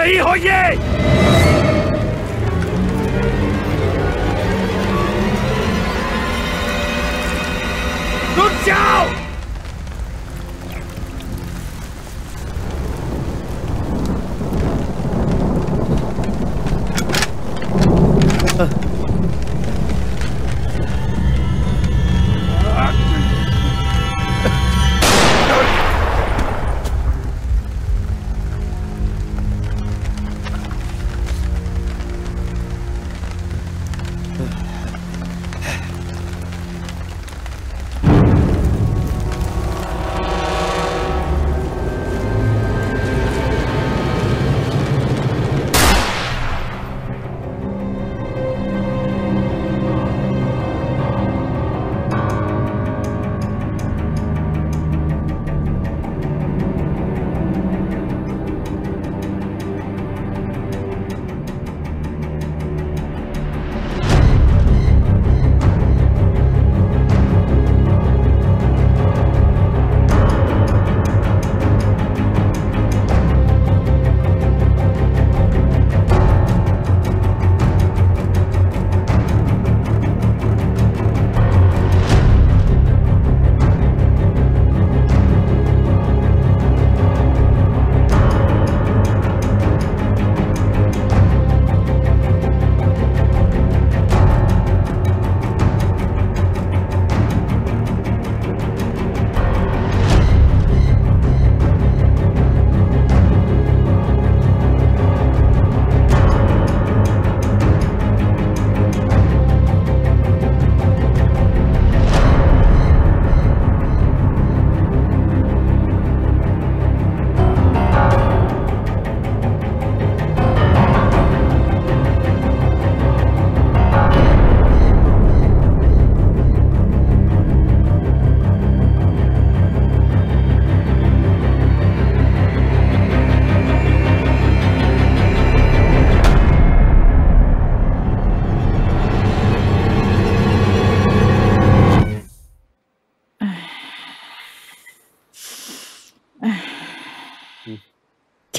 रही हो ये?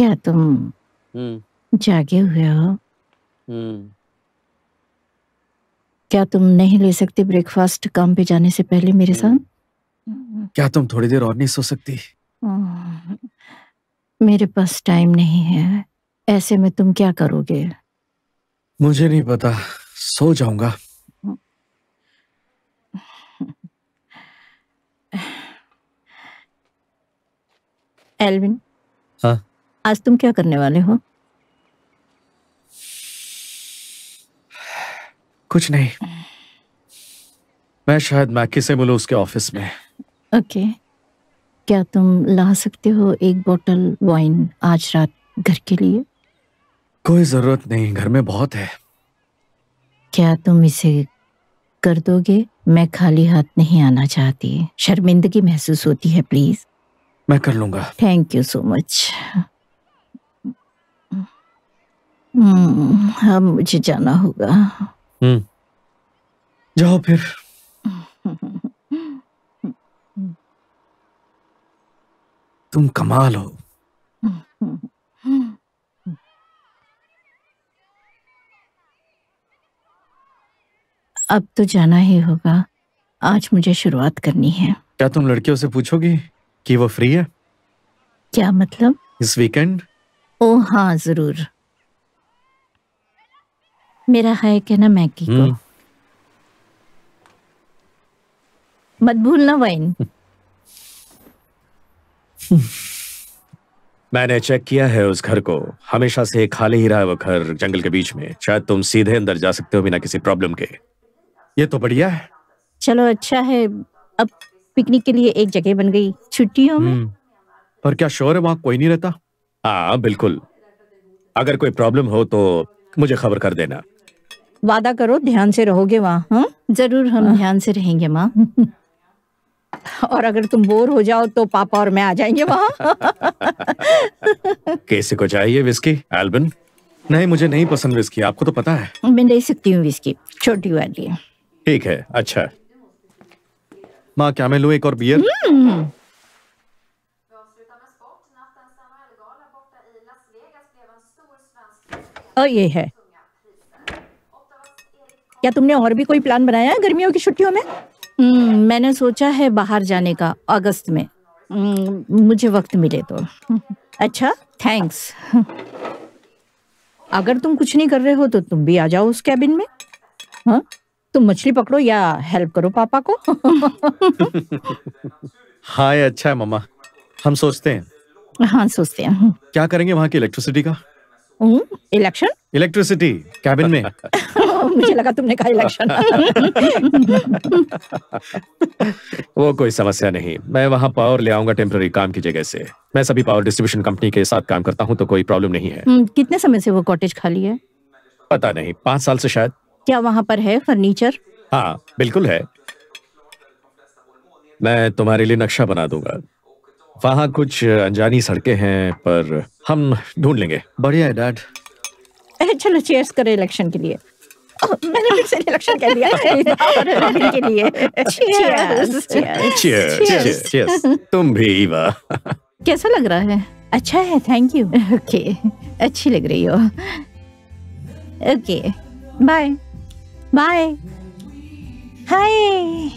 क्या तुम हम्म। जागे हुए हो? हम्म। क्या तुम नहीं ले सकते ब्रेकफास्ट काम पे जाने से पहले मेरे साथ? क्या तुम थोड़ी देर और नहीं सो सकती? हम्म, मेरे पास टाइम नहीं है। ऐसे में तुम क्या करोगे? मुझे नहीं पता। सो जाऊँगा। एल्विन? हाँ? आज तुम क्या करने वाले हो? कुछ नहीं। मैं शायद मैकी से मिलूं उसके ऑफ़िस में। ओके क्या तुम ला सकते हो एक बोतल वाइन आज रात घर के लिए? कोई ज़रूरत नहीं घर में बहुत है। क्या तुम इसे कर दोगे? मैं खाली हाथ नहीं आना चाहती। शर्मिंदगी महसूस होती है प्लीज़ मैं कर लूँगा। Thank you so much hmm, अब मुझे जाना होगा। हम्म। जाओ फिर। तुम कमाल हो। अब तो जाना ही होगा। आज मुझे शुरुआत करनी है। क्या तुम लड़कियों से पूछोगी कि वो फ्री है? क्या मतलब? इस वीकेंड ओ हाँ ज़रूर। मेरा है कहना मैगी को। हम्म, मत भूलना वाइन। मैंने चेक किया है उस घर को। हमेशा से खाली ही रहा है वो घर जंगल के बीच में। शायद तुम सीधे अंदर जा सकते हो बिना किसी प्रॉब्लम के। ये तो बढ़िया है। चलो अच्छा है। अब पिकनिक के लिए एक जगह बन गई। छुट्टियों में? हम्म, पर क्या श्योर है? वहाँ कोई नहीं रहता? हाँ बिल्कुल। अगर कोई प्रॉब्लम हो तो मुझे खबर कर देना। वादा करो ध्यान से रहोगे वहाँ हाँ ज़रूर हम ध्यान से रहेंगे माँ। और अगर तुम बोर हो जाओ तो पापा और मैं आ जाएँगे वहाँ। किसी को चाहिए विस्की एल्बिन नहीं मुझे नहीं पसंद विस्की आपको तो पता है। मैं ले सकती हूँ विस्की छोटी वाली। ठीक है अच्छा। माँ क्या मैं लू एक और बियर और ये है। क्या तुमने और भी कोई प्लान बनाया है गर्मियों की छुट्टियों में? हम्म, मैंने सोचा है बाहर जाने का अगस्त में। हम्म, मुझे वक्त मिले तो। अच्छा थैंक्स अगर तुम कुछ नहीं कर रहे हो तो तुम भी आ जाओ उस कैबिन में। हाँ? तुम मछली पकड़ो या हेल्प करो पापा को। हाँ ये अच्छा है मम्मा हम सोचते हैं। हाँ सोचते हैं। क्या करेंगे वहाँ की इलेक्ट्रिसिटी का? इलेक्शन इलेक्ट्रिसिटी कैबिन में। मुझे लगा तुमने कहा इलेक्शन वो कोई समस्या नहीं। मैं वहाँ पावर ले आऊँगा टेम्पररी काम की जगह से। मैं सभी पावर डिस्ट्रीब्यूशन कंपनी के साथ काम करता हूँ तो कोई प्रॉब्लम नहीं है। हम्म, कितने समय से वो कॉटेज खाली है? पता नहीं पाँच साल से शायद। क्या वहाँ पर है फर्नीचर हाँ बिल्कुल है। मैं तुम्हारे लिए नक्शा बना दूँगा। वहाँ कुछ अनजानी सड़कें हैं पर हम ढूंढ लेंगे। बढ़िया है डैड। चलो चेयर्स करें इलेक्शन के लिए। मैंने फिर से इलेक्शन कर लिया और के लिए. तुम भी ईवा कैसा लग रहा है अच्छा है थैंक यू ओके अच्छी लग रही हो ओके बाय बाय हाय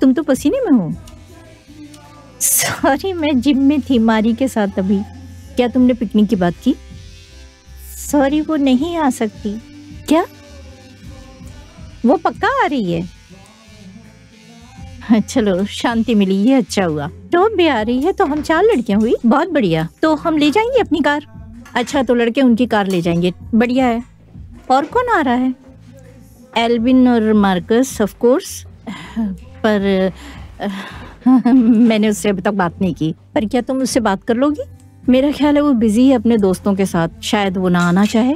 तुम तो पसीने में हो। सॉरी मैं जिम में थी मारी के साथ अभी। क्या तुमने पिकनिक की बात की? सॉरी वो नहीं आ सकती। क्या? वो पक्का आ रही है? हाँ, चलो शांति मिली ये अच्छा हुआ। टॉप भी आ रही है तो हम चार लड़कियाँ हुई। बहुत बढ़िया। तो हम ले जाएँगे अपनी कार? अच्छा तो लड़के उनकी कार ले जाएँगे। बढ़िया है। और कौन आ रहा है? एल्विन और मार्कस ऑफ़ कोर्स पर मैंने उससे अभी तक बात नहीं की। पर क्या तुम उससे बात कर लोगी? मेरा ख्याल है वो बिज़ी है अपने दोस्तों के साथ। शायद वो ना आना चाहे।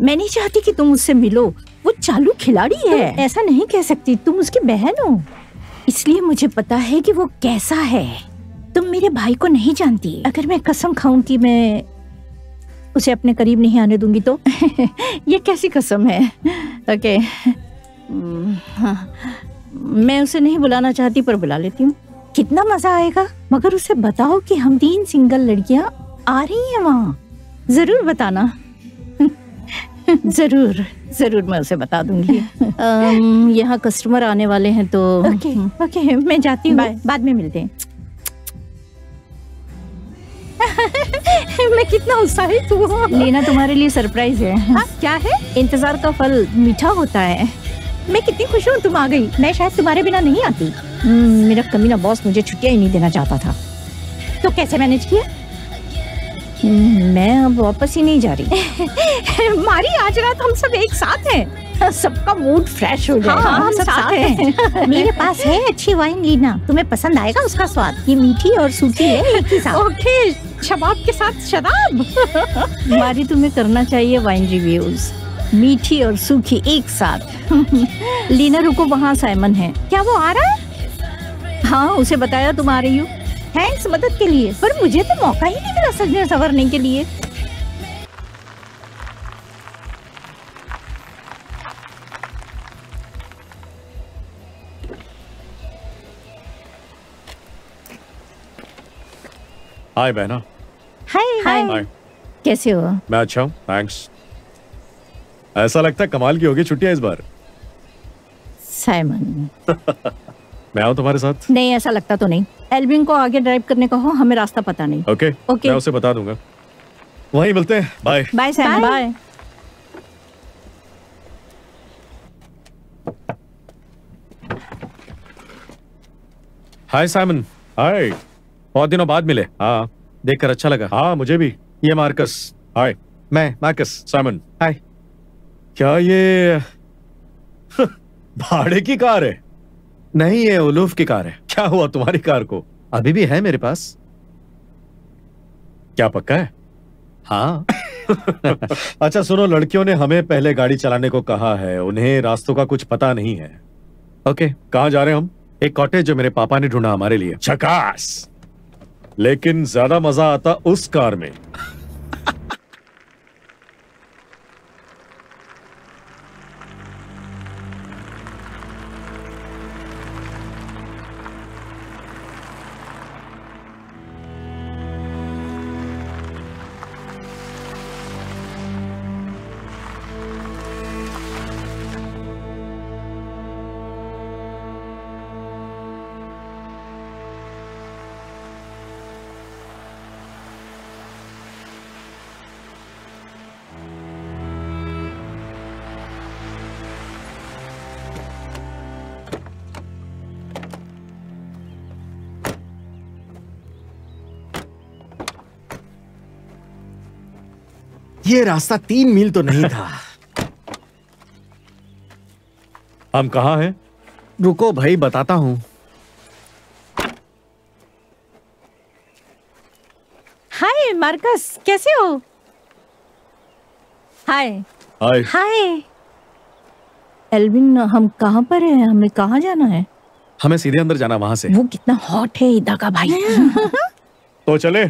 मैं नहीं चाहती कि तुम उससे मिलो। वो चालू खिलाड़ी है। ऐसा नहीं कह सकती। तुम उसकी बहन हो। इसलिए मुझे पता है कि वो कैसा है। तुम मेरे भाई को नहीं जानती। अगर मैं कसम खाऊं कि मैं उसे अपने करीब नहीं आने दूँगी तो। ये कैसी कसम है? ओके हम्म, हाँ। मैं उसे नहीं बुलाना चाहती पर बुला लेती हूँ। कितना मज़ा आएगा? मगर उसे बताओ कि हम तीन सिंगल लड़कियाँ आ रही हैं वहाँ। ज़रूर बताना। ज़रूर ज़रूर मैं उसे बता दूँगी। यहाँ कस्टमर आने वाले हैं तो ओके ओके मैं जाती हूँ। बाद में मिलते हैं। मैं कितना उत्साहित हूँ। लीना तुम्हारे लिए सरप्राइज़ है। हाँ, क्या है? इंतज़ार का फल मीठा होता है। मैं कितनी खुश हूँ तुम आ गई। मैं शायद तुम्हारे बिना नहीं आती। हम्म, मेरा कमीना बॉस मुझे छुट्टियाँ ही नहीं देना चाहता था। तो कैसे मैनेज किया? हम्म, मैं अब वापस ही नहीं जा रही। मारी आज रात हम सब एक साथ हैं। सबका मूड फ्रेश हो जाए हाँ, हम सब साथ साथ हैं। मेरे पास है अच्छी वाइन लीना। तुम्हें पसंद आएगा उसका स्वाद? ये मीठी और सूखी है एक ही साथ। ओके शबाब के साथ शराब। मारी तुम्हें करना चाहिए वाइन रिव्यूज़ मीठी और सूखी एक साथ। लीना रुको वहाँ साइमन है। क्या वो आ रहा है? हाँ उसे बताया तुम आ रही हो। थैंक्स मदद के लिए। पर मुझे तो मौका ही नहीं मिला सजने संवरने के लिए। हाय बहना हाय हाय कैसे हो? मैं अच्छा हूँ थैंक्स ऐसा लगता है कमाल की होगी छुट्टियाँ इस बार। साइमन। मैं आऊँ तुम्हारे साथ? नहीं ऐसा लगता तो नहीं। एल्विन को आगे ड्राइव करने को हो हमें रास्ता पता नहीं। Okay okay, okay. okay. मैं उसे बता दूँगा। वहीं मिलते हैं। Bye bye Simon bye hi Simon hi बहुत दिनों बाद मिले। हाँ। देखकर अच्छा लगा। हाँ मुझे भी। ये मार्कस। हाय मैं मार्कस। साइमन हाय क्या ये भाड़े की कार है? नहीं ये उलूफ की कार है। क्या हुआ तुम्हारी कार को? अभी भी है मेरे पास। क्या पक्का है? हाँ। अच्छा सुनो लड़कियों ने हमें पहले गाड़ी चलाने को कहा है। उन्हें रास्तों का कुछ पता नहीं है। ओके। कहाँ जा रहे हैं हम? एक कॉटेज जो मेरे पापा ने ढूंढा हमारे लिए। झकास! लेकिन ज़्यादा मज़ा आता उस कार में। ये रास्ता तीन मील तो नहीं था। हम कहा हैं? रुको भाई बताता हूँ। हाय मार्कस कैसे हो? हाय। हाय। हाय। एल्विन हम कहाँ पर है? हमें कहाँ जाना है? हमें सीधे अंदर जाना वहाँ से। वो कितना हॉट है इदा का भाई। तो चले।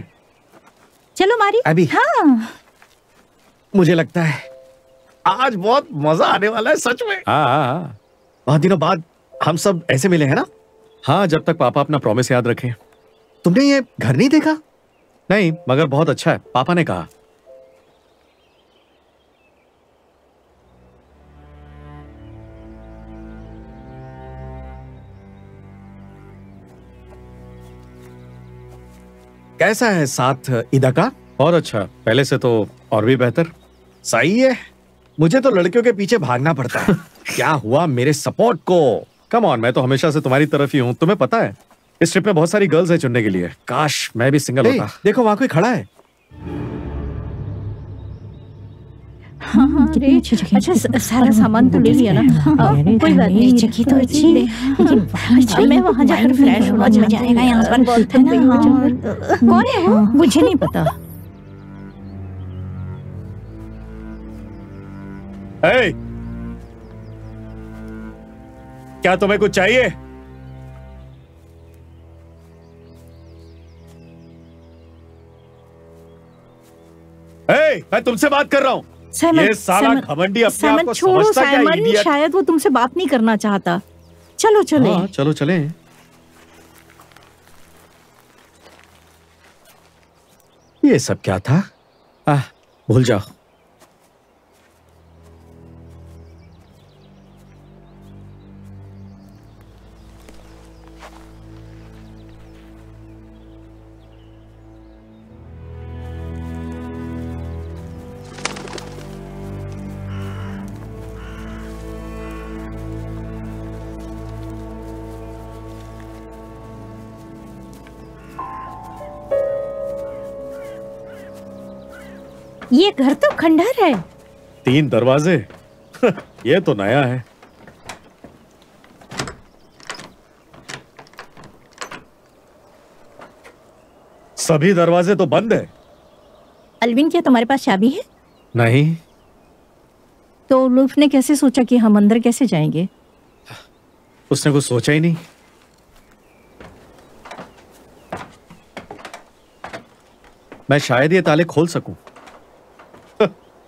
चलो मारी। अभी। हाँ। मुझे लगता है आज बहुत मज़ा आने वाला है सच में। हाँ हाँ हाँ। बहुत दिनों बाद हम सब ऐसे मिले हैं ना? हाँ जब तक पापा अपना प्रॉमिस याद रखें। तुमने ये घर नहीं देखा? नहीं मगर बहुत अच्छा है पापा ने कहा। कैसा है साथ ईदा का? और अच्छा पहले से तो और भी बेहतर। सही है। मुझे तो लड़कियों के पीछे भागना पड़ता है। क्या हुआ मेरे सपोर्ट को? कम ऑन मैं तो हमेशा से तुम्हारी तरफ़ ही हूँ। तुम्हें पता है इस ट्रिप में बहुत सारी गर्ल्स है चुनने के लिए। काश मैं भी सिंगल होता। देखो वहाँ कोई खड़ा है। हाँ हाँ कितनी अच्छी जगह अच्छा सारा सामान तो ले लिया ना। हाँ, अ, अरे कोई बात नहीं जगह तो अच्छी है। अच्छा मैं वहाँ जाकर फ्रेश हो मज़ा आएगा यहाँ पर। है हाँ। कौन है वो? मुझे नहीं पता। Hey! क्या तुम्हें कुछ चाहिए? Hey, मैं तुमसे बात कर रहा हूँ। साइमन ये साला घमंडी अपने आप को छोड़ो समझता क्या साइमन idiot? शायद वो तुमसे बात नहीं करना चाहता। चलो चले। हाँ, चलो चले। ये सब क्या था? आह, भूल जाओ। ये घर तो खंडहर है। तीन दरवाजे? ये तो नया है। सभी दरवाजे तो बंद है। अलविन क्या तुम्हारे पास चाबी है? नहीं। तो लुफ ने कैसे सोचा कि हम अंदर कैसे जाएँगे? उसने कुछ सोचा ही नहीं। मैं शायद ये ताले खोल सकूँ।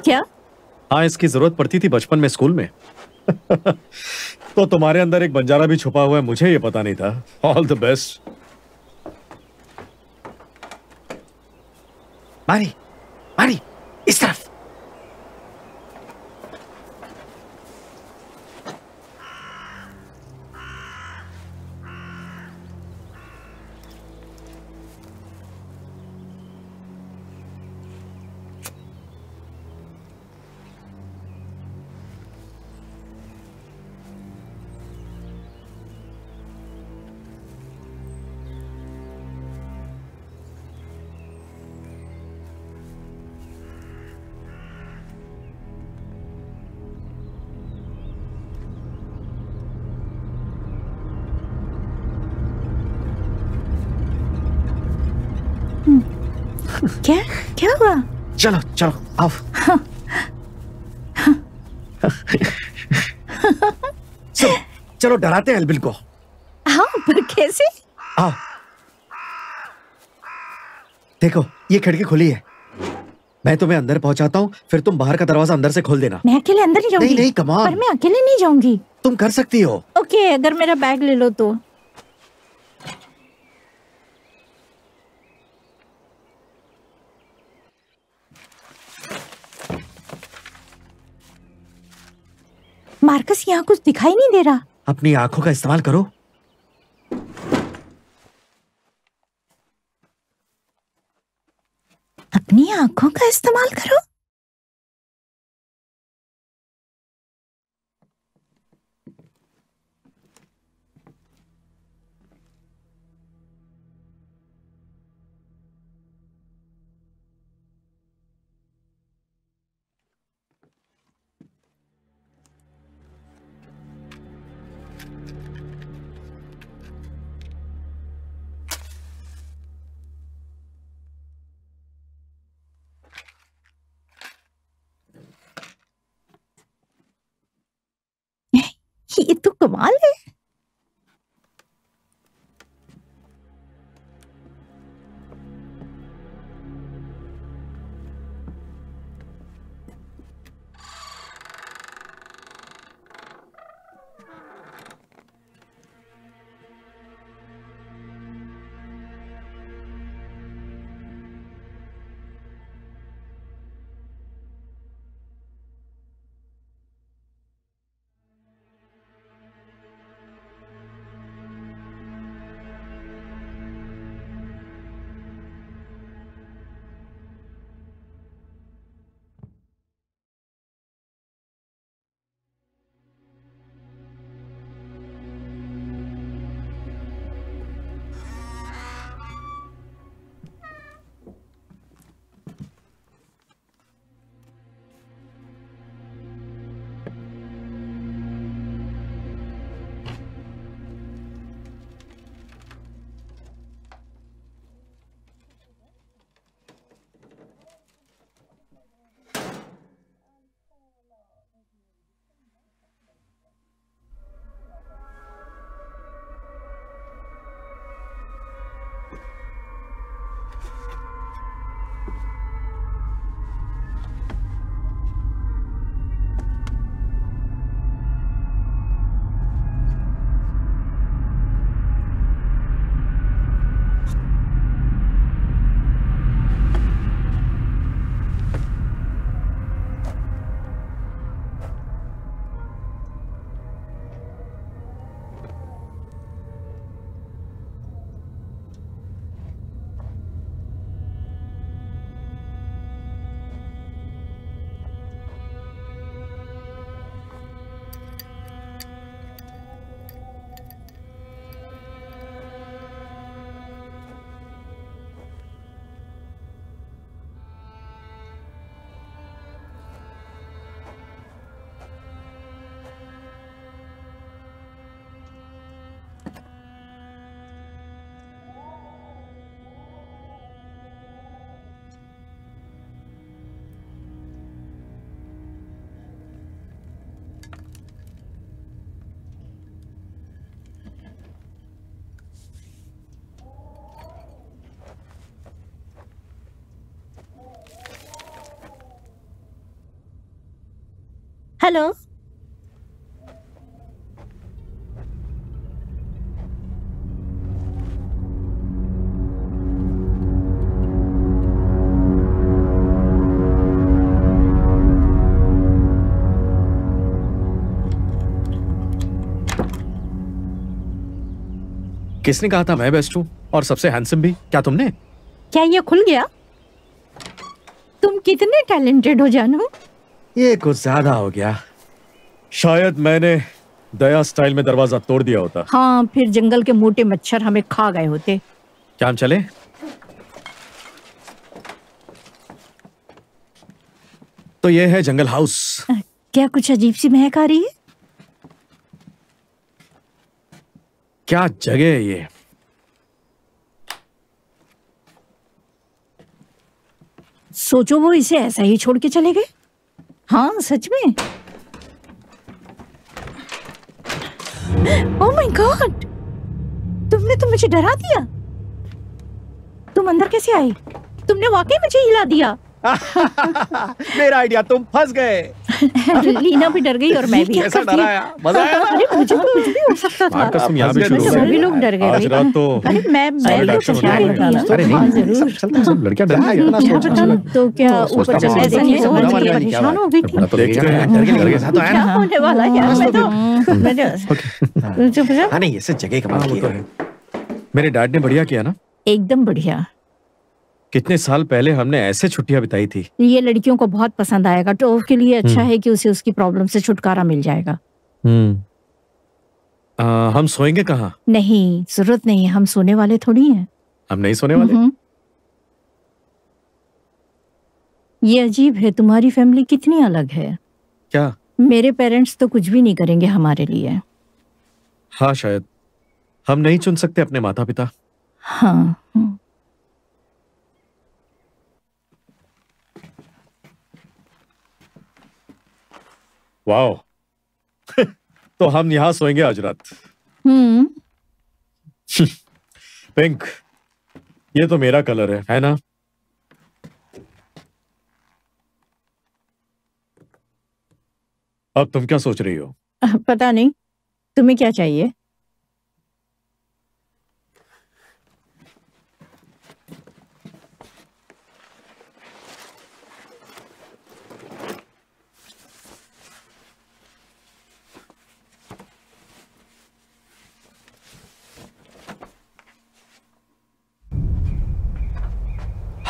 क्या? हाँ इसकी ज़रूरत पड़ती थी बचपन में स्कूल में। तो तुम्हारे अंदर एक बंजारा भी छुपा हुआ है मुझे ये पता नहीं था। ऑल द बेस्ट मारी मारी इस तरफ़। क्या क्या हुआ चलो चलो आओ चलो चलो डराते हैं एल्बिन को हाँ पर कैसे आओ देखो ये खिड़की खुली है मैं तुम्हें अंदर पहुंचाता हूँ फिर तुम बाहर का दरवाज़ा अंदर से खोल देना मैं अकेले अंदर नहीं जाऊँगी नहीं, नहीं, on. पर मैं अकेले नहीं जाऊँगी तुम कर सकती हो ओके अगर मेरा बैग ले लो तो मार्कस यहाँ कुछ दिखाई नहीं दे रहा। अपनी आँखों का इस्तेमाल करो। अपनी आँखों का इस्तेमाल करो? कमाल है। हेलो। किसने कहा था मैं बेस्ट हूँ? और सबसे हैंडसम भी? क्या तुमने? क्या ये खुल गया? तुम कितने टैलेंटेड हो जानू? ये कुछ ज़्यादा हो गया। शायद मैंने दया स्टाइल में दरवाज़ा तोड़ दिया होता। हाँ फिर जंगल के मोटे मच्छर हमें खा गए होते। क्या हम चले। तो ये है जंगल हाउस। क्या कुछ अजीब सी महक आ रही है? क्या जगह है ये? सोचो वो इसे ऐसा ही छोड़ के चले गए। हाँ सच में? ओह माय गॉड तुमने तो मुझे डरा दिया। तुम अंदर कैसे आई तुमने वाकई मुझे हिला दिया। मेरा आइडिया तुम फंस गए। लीना भी डर गई और मैं भी। कैसा डराया मज़ा आया अरे मुझे तो कुछ भी हो सकता था। मार्कस तुम यहाँ भी शुरू तो हो सभी गए लोग डर गए। आज रात तो अरे मैं मैं तो action क्या होने वाला बताना है। अरे हाँ, नहीं ज़रूर। चलता सब लड़कियाँ डर गई है ना, क्या सोचो, तो क्या ऊपर हूँ, चढ़ने सोचता ऐसा नहीं हूँ, क्या परेशान हो गई? थी तो देखते गया हैं। डर के डर के साथ तो है ना होने वाला है? यार मैं तो मैं तो- चुप रहो। हाँ नहीं ऐसे जगह की है। मेरे डैड ने बढ़िया किया ना? एकदम बढ़िया। कितने साल पहले हमने ऐसे छुट्टियाँ बिताई थी? ये लड़कियों को बहुत पसंद आएगा। टोव के लिए अच्छा है कि उसे उसकी प्रॉब्लम से छुटकारा मिल जाएगा। हम्म। आ, हम सोएँगे कहाँ? नहीं ज़रूरत नहीं हम सोने वाले थोड़ी हैं। हम नहीं सोने वाले? हम्म। ये अजीब है तुम्हारी फैमिली कितनी अलग है। क्या? मेरे पेरेंट्स तो कुछ भी नहीं करेंगे हमारे लिए। हाँ शायद। हम नहीं चुन सकते अपने माता पिता हाँ वाओ। तो हम यहाँ सोएँगे आज रात। हम्म। पिंक ये तो मेरा कलर है है ना? अब तुम क्या सोच रही हो? पता नहीं तुम्हें क्या चाहिए?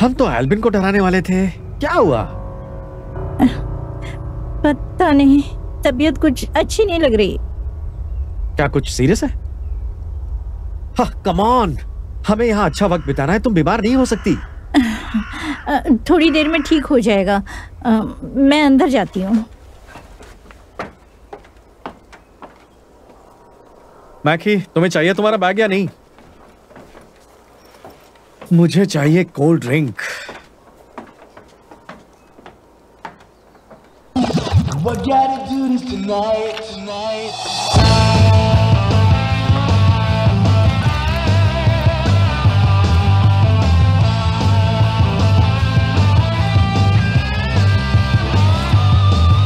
हम तो एल्बिन को डराने वाले थे। क्या हुआ? पता नहीं तबीयत कुछ अच्छी नहीं लग रही। क्या कुछ सीरियस है? हाँ कम हमें यहाँ अच्छा वक्त बिताना है तुम बीमार नहीं हो सकती। थोड़ी देर में ठीक हो जाएगा। अ, मैं अंदर जाती हूँ। मैकी तुम्हें चाहिए तुम्हारा बैग या नहीं? मुझे चाहिए cold drink.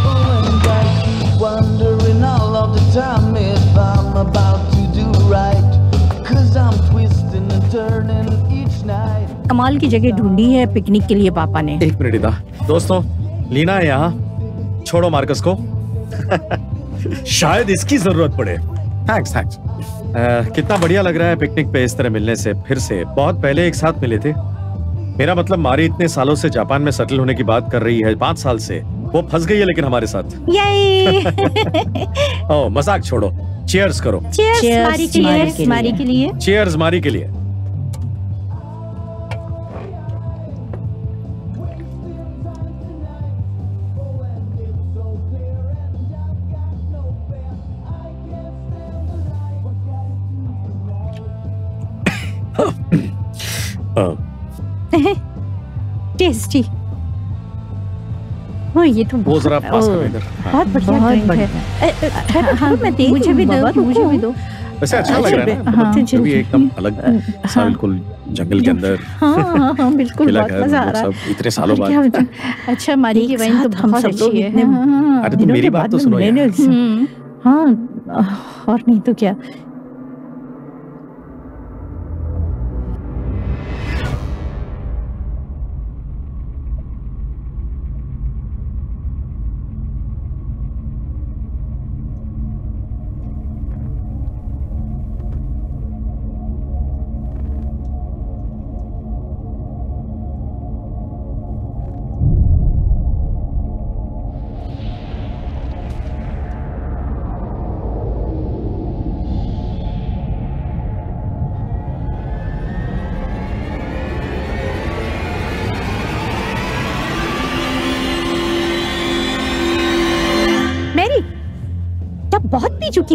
Oh, wondering all of the time if I'm about कमाल की जगह ढूंढी है पिकनिक के लिए पापा ने। एक मिनट इदा। दोस्तों लीना है यहाँ। छोड़ो मार्कस को। शायद इसकी ज़रूरत पड़े। थैंक्स थैंक्स कितना बढ़िया लग रहा है पिकनिक पे इस तरह मिलने से फिर से। बहुत पहले एक साथ मिले थे। मेरा मतलब मारी इतने सालों से जापान में सेटल होने की बात कर रही है पाँच साल से। वो फंस गई है लेकिन हमारे साथ। ओ मज़ाक छोड़ो। चीयर्स करो। लिए। मारी के लिए। चीयर्स मारी के लिए। हाँ, टेस्टी ओ ये तो बहुत- जरा पास करो इधर हाँ। बहुत बढ़िया बहुत ड्रिंक है। बढ़िया। अ, हाँ, हाँ, मैं देख मुझे भी दो, मुझे भी दो। वैसे अच्छा लग अच्छा, रहा है ना हाँ, मतलब भी एकदम अलग सा हाँ। बिल्कुल जंगल के अंदर हाँ हाँ हाँ बिल्कुल बहुत मज़ा आ रहा है। इतने सालों बाद। अच्छा मारी की वाइन तो हम बहुत सब लोग अच्छी है। इतने- हाँ, हाँ, अरे तो मेरी बात तो सुनो यार। हम्म, हाँ और नहीं तो क्या।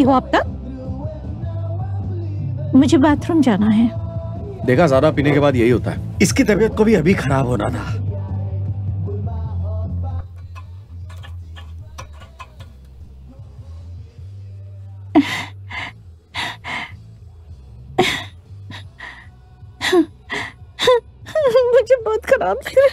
हो आप तक? मुझे बाथरूम जाना है। देखा ज़्यादा पीने के बाद यही होता है। इसकी तबीयत को भी अभी खराब होना था। मुझे बहुत खराब लग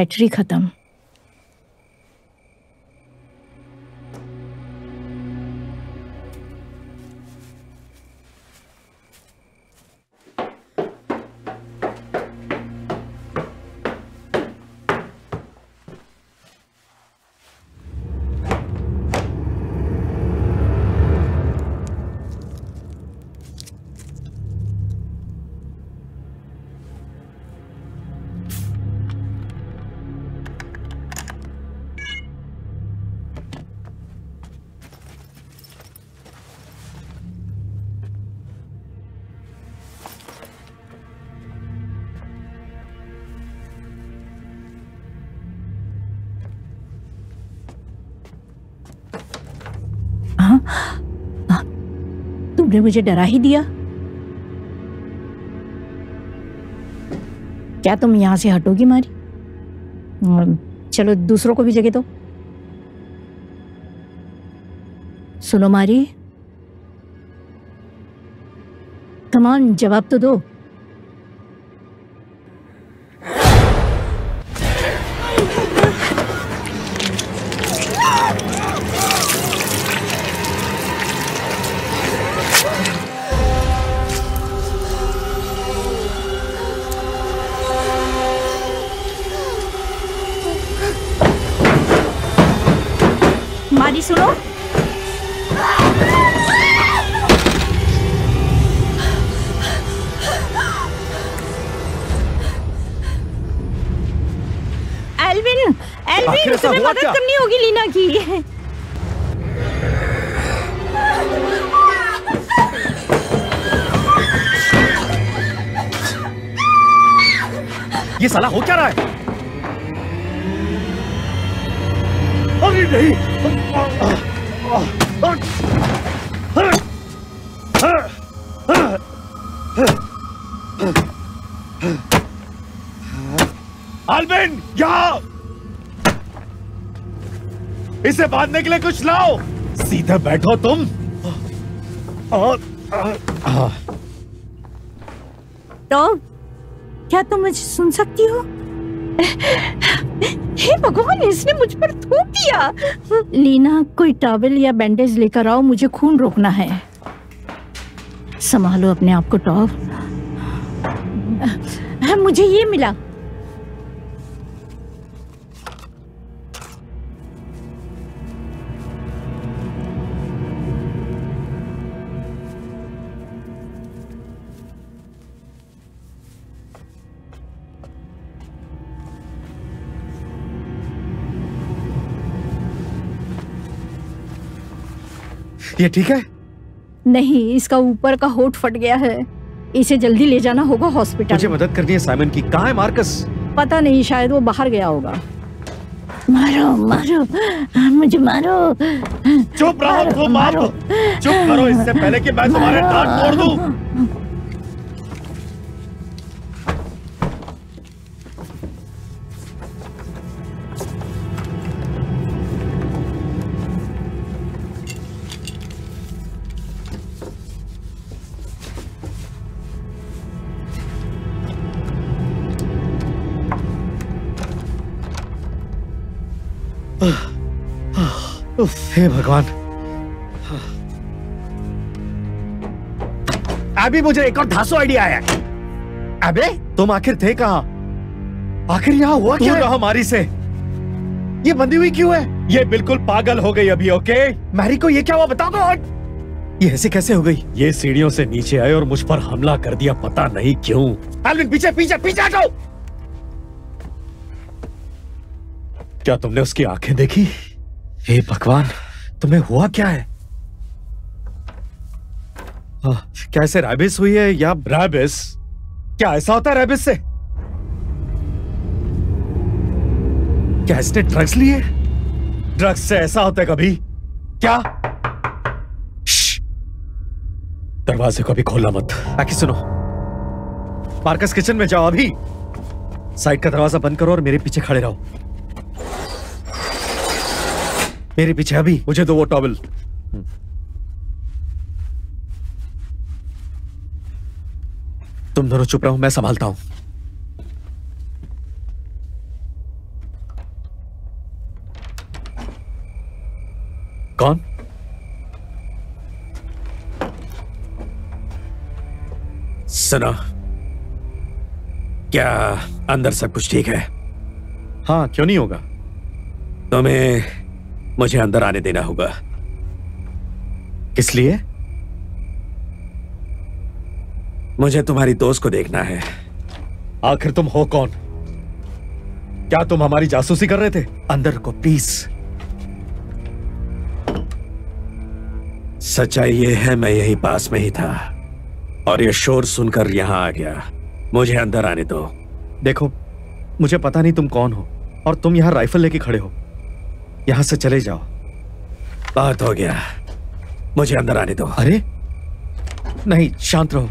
बैटरी खत्म। तुमने मुझे डरा ही दिया। क्या तुम यहाँ से हटोगी मारी? हम्म, चलो दूसरों को भी जगह दो। सुनो मारी। कमान जवाब तो दो। नहीं। आलबिन इसे बांधने के लिए कुछ लाओ। सीधे बैठो तुम। और तो क्या तुम मुझे सुन सकती हो? हे भगवान, इसने मुझ पर थूक दिया। लीना, कोई टॉवल या बैंडेज लेकर आओ, मुझे खून रोकना है। संभालो अपने आप को टॉव मुझे ये मिला। ये ठीक है? नहीं इसका ऊपर का होठ फट गया है। इसे जल्दी ले जाना होगा हॉस्पिटल। मुझे मदद करनी है साइमन की। कहाँ है मार्कस? पता नहीं शायद वो बाहर गया होगा। मारो मारो मुझे मारो। चुप रहो मारो, मारो। चुप करो इससे पहले कि मैं तुम्हारे दांत तोड़ दूँ। हे भगवान। अभी मुझे एक और धासो आइडिया आया। अबे तुम आखिर थे कहा? आखिर यहाँ हुआ क्या रहा हमारी से। ये बंदी हुई क्यों है? ये बिल्कुल पागल हो गई अभी ओके? मैरी को ये क्या हुआ बताओ तो ये ऐसे कैसे हो गई? ये सीढ़ियों से नीचे आए और मुझ पर हमला कर दिया पता नहीं क्यों। एल्विन पीछे पीछे पीछे हटो क्या तुमने उसकी आँखें देखी? हे भगवान तुम्हें हुआ क्या है? हाँ, क्या ऐसे रैबिस हुई है या रैबिस? क्या ऐसा होता है रैबिस से? क्या इसने ड्रग्स लिए? ड्रग्स से ऐसा होता है कभी? क्या? दरवाजे को अभी खोलना मत। आखिर सुनो। मार्कस किचन में जाओ अभी। साइड का दरवाज़ा बंद करो और मेरे पीछे खड़े रहो। मेरे पीछे अभी। मुझे दो वो टॉवल तुम दोनों चुप रहो मैं संभालता हूँ। कौन? सुनो। क्या अंदर सब कुछ ठीक है? हाँ क्यों नहीं होगा? तुम्हें मुझे अंदर आने देना होगा। किस लिए मुझे तुम्हारी दोस्त को देखना है। आखिर तुम हो कौन? क्या तुम हमारी जासूसी कर रहे थे? अंदर को प्लीज़ सच्चाई ये है मैं यही पास में ही था। और ये शोर सुनकर यहाँ आ गया। मुझे अंदर आने दो। देखो मुझे पता नहीं तुम कौन हो और तुम यहाँ राइफल लेके खड़े हो। यहाँ से चले जाओ। बात हो गया। मुझे अंदर आने दो। अरे नहीं शांत रहो।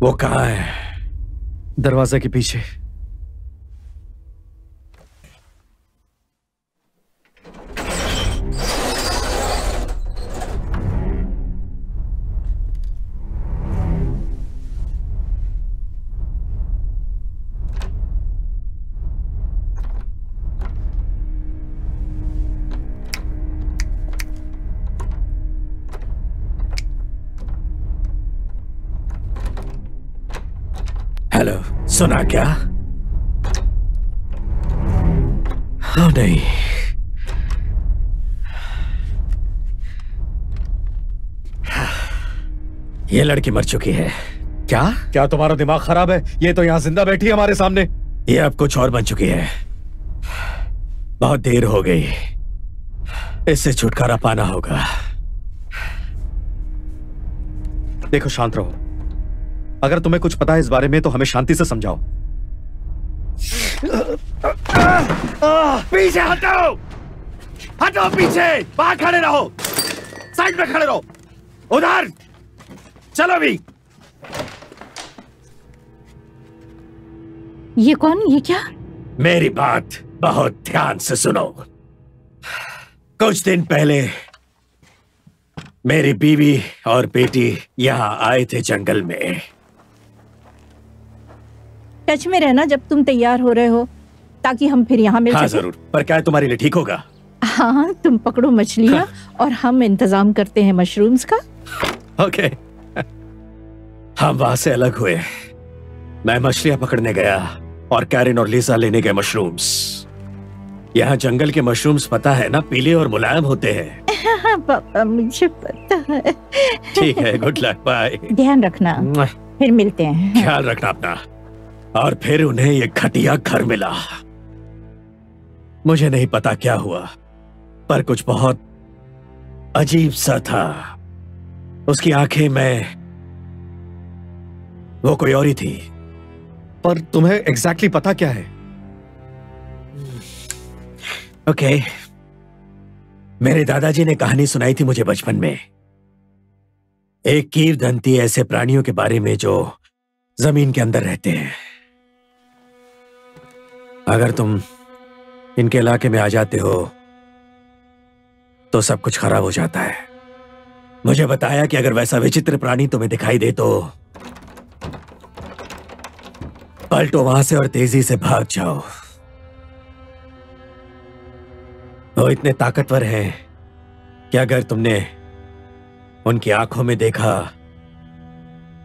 वो कहा है? दरवाजे के पीछे। सुना क्या? हाँ नहीं। ये लड़की मर चुकी है। क्या? क्या तुम्हारा दिमाग खराब है? ये तो यहाँ ज़िंदा बैठी है हमारे सामने। ये अब कुछ और बन चुकी है। बहुत देर हो गई। इससे छुटकारा पाना होगा। देखो शांत रहो। अगर तुम्हें कुछ पता है इस बारे में तो हमें शांति से समझाओ। पीछे हटो! हटो पीछे! बाहर खड़े रहो! साइड में खड़े रहो! उधर! चलो भी ये कौन? ये क्या? मेरी बात बहुत ध्यान से सुनो। कुछ दिन पहले मेरी बीवी और बेटी यहाँ आए थे जंगल में। टच में रहना जब तुम तैयार हो रहे हो ताकि हम फिर यहाँ मिल हाँ ज़रूर। पर क्या तुम्हारे लिए ठीक होगा? हाँ तुम पकड़ो मछलियाँ और हम इंतज़ाम करते हैं मशरूम्स का। ओके। हम वहाँ से अलग हुए। मैं मछलियाँ पकड़ने गया और कैरिन और लीजा लेने गए मशरूम्स। यहाँ जंगल के मशरूम्स पता है ना पीले और मुलायम होते हैं। हाँ पापा मुझे पता है। ठीक है गुड लक बाय ध्यान रखना। फिर मिलते हैं। ख्याल रखना अपना। और फिर उन्हें ये घटिया घर मिला। मुझे नहीं पता क्या हुआ पर कुछ बहुत अजीब सा था। उसकी आँखें में वो कोई और ही थी। पर तुम्हें एग्जैक्टली exactly पता क्या है? Okay okay. मेरे दादाजी ने कहानी सुनाई थी मुझे बचपन में। एक कीर दंती ऐसे प्राणियों के बारे में जो ज़मीन के अंदर रहते हैं। अगर तुम इनके इलाके में आ जाते हो तो सब कुछ खराब हो जाता है। मुझे बताया कि अगर वैसा विचित्र प्राणी तुम्हें दिखाई दे तो पलटो वहाँ से और तेज़ी से भाग जाओ। वो इतने ताकतवर हैं कि अगर तुमने उनकी आँखों में देखा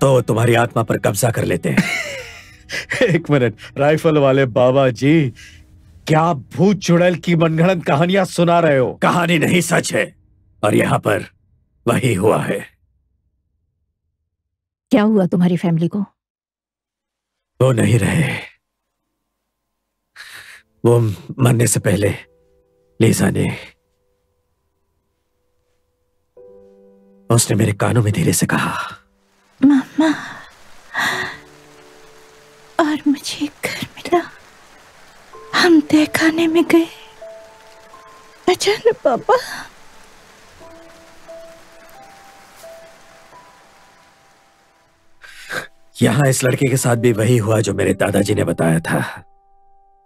तो तुम्हारी आत्मा पर कब्जा कर लेते हैं। एक मिनट राइफल वाले बाबा जी क्या भूत चुड़ैल की मनगढ़ंत कहानियाँ सुना रहे हो? कहानी नहीं सच है। और यहाँ पर वही हुआ है। क्या हुआ तुम्हारी फैमिली को? वो नहीं रहे। वो मरने से पहले लीजा ने उसने मेरे कानों में धीरे से कहा। मामा और मुझे घर मिला। हम देखाने में गए। अचानक पापा। यहाँ इस लड़के के साथ भी वही हुआ जो मेरे दादाजी ने बताया था।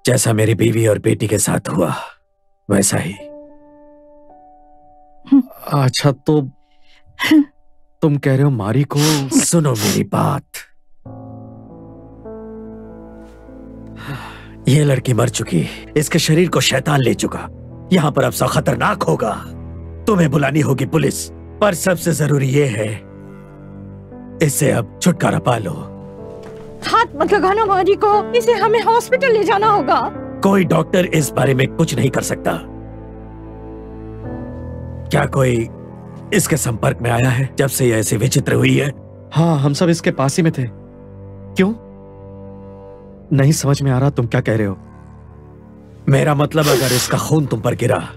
जैसा मेरी बीवी और बेटी के साथ हुआ वैसा ही। अच्छा तो तुम कह रहे हो मारी को सुनो मेरी बात। यह लड़की मर चुकी। इसके शरीर को शैतान ले चुका। यहाँ पर अब सब खतरनाक होगा। तुम्हें बुलानी होगी पुलिस पर सबसे ज़रूरी यह है इससे अब छुटकारा पा लो। हाथ मत लगाना मारी को। इसे हमें हॉस्पिटल ले जाना होगा। कोई डॉक्टर इस बारे में कुछ नहीं कर सकता। क्या कोई इसके संपर्क में आया है जब से यह ऐसी विचित्र हुई है? हाँ हम सब इसके पास ही में थे। क्यों? नहीं समझ में आ रहा तुम क्या कह रहे हो। मेरा मतलब अगर इसका खून तुम पर गिरा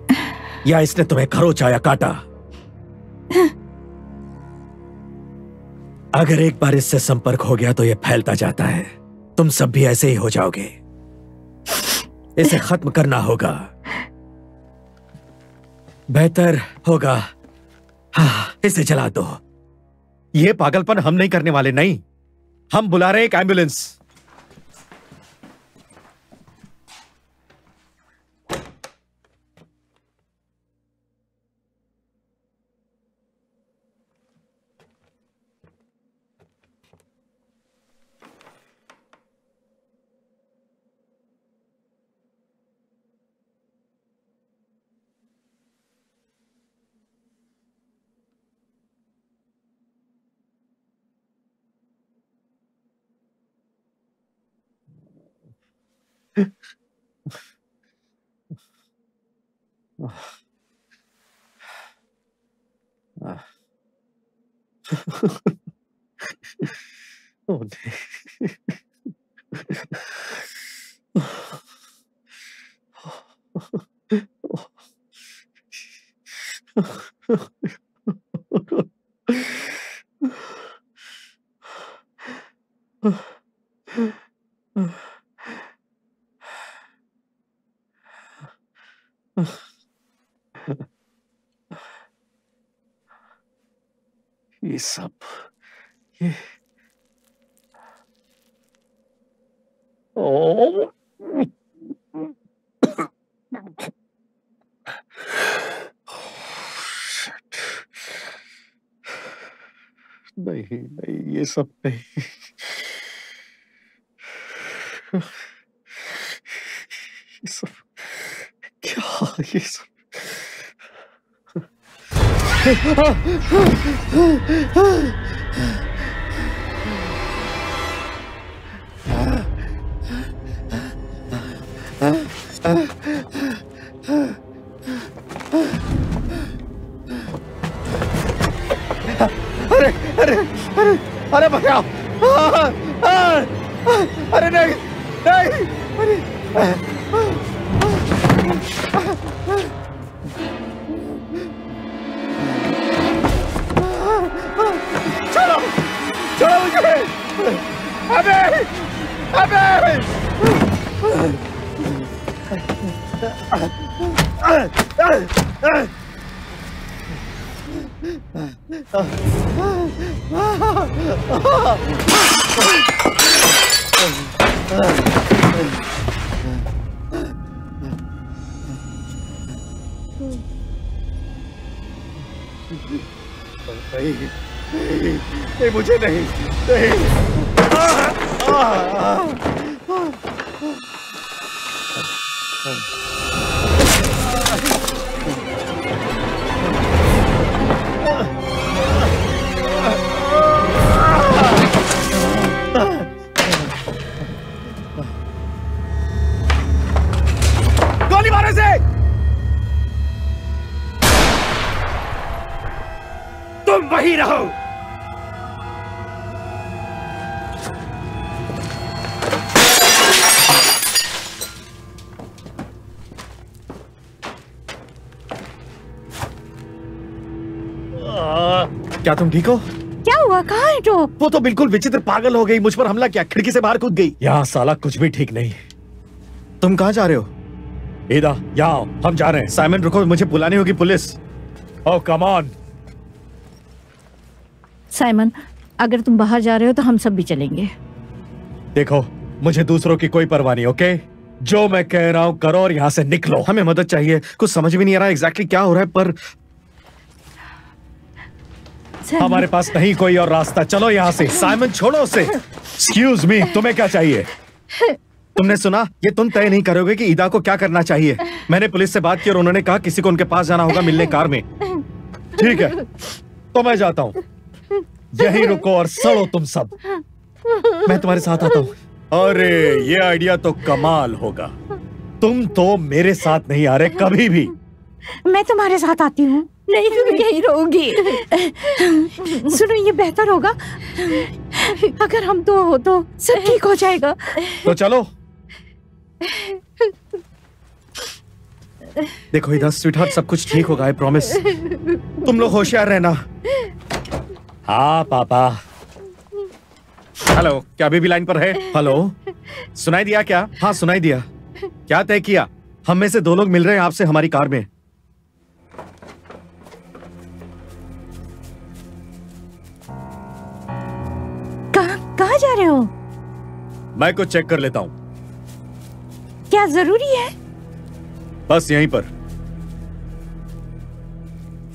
या इसने तुम्हें खरोचा या काटा अगर एक बार इससे संपर्क हो गया तो यह फैलता जाता है। तुम सब भी ऐसे ही हो जाओगे। इसे खत्म करना होगा। बेहतर होगा। हाँ, इसे जला दो। ये पागलपन हम नहीं करने वाले नहीं। हम बुला रहे एक एंबुलेंस। oh 어, 네. Ugh. ये सब ये। ओ नहीं नहीं ये सब नहीं। ये सब क्या ये सब अरे क्या तुम ठीक हो? क्या हुआ? कहाँ है तो वो तो बिल्कुल विचित्र पागल हो गई मुझ पर हमला किया खिड़की से बाहर कूद गई। यहाँ साला कुछ भी ठीक नहीं। तुम कहाँ जा रहे हो? ईदा यहाँ हम जा रहे हैं। साइमन रुको मुझे बुलानी होगी police. Oh come on Simon अगर तुम बाहर जा रहे हो तो हम सब भी चलेंगे। देखो मुझे दूसरों की कोई परवाह नहीं ओके जो मैं कह रहा हूँ करो और यहाँ से निकलो। हमें मदद चाहिए। कुछ समझ भी नहीं आ रहा एग्जैक्टली क्या हो रहा है पर साइमन, हमारे पास नहीं कोई और रास्ता। चलो यहाँ से। साइमन छोड़ो उसे। एक्सक्यूज मी तुम्हें क्या चाहिए? तुमने सुना? ये तुम तय नहीं करोगे कि ईदा को क्या करना चाहिए। मैंने पुलिस से बात की और उन्होंने कहा किसी को उनके पास जाना होगा मिलने कार में। ठीक है तो मैं जाता हूँ। यही रुको और सड़ो तुम सब। मैं तुम्हारे साथ आता हूँ। अरे ये आइडिया तो कमाल होगा। तुम तो मेरे साथ नहीं आ रहे कभी भी। मैं तुम्हारे साथ आती हूँ। नहीं तुम यही रहोगी। सुनो ये बेहतर होगा। अगर हम दो हो तो सब ठीक हो जाएगा। तो चलो। देखो इधर स्वीटहार्ट सब कुछ ठीक होगा आई प्रॉमिस तुम लोग होशियार रहना। हाँ पापा। हेलो क्या अभी भी लाइन पर है? हेलो सुनाई दिया क्या? हाँ सुनाई दिया। क्या तय किया? हम में से दो लोग मिल रहे हैं आपसे हमारी कार में। मैं कुछ चेक कर लेता हूँ। क्या ज़रूरी है? बस यहीं पर।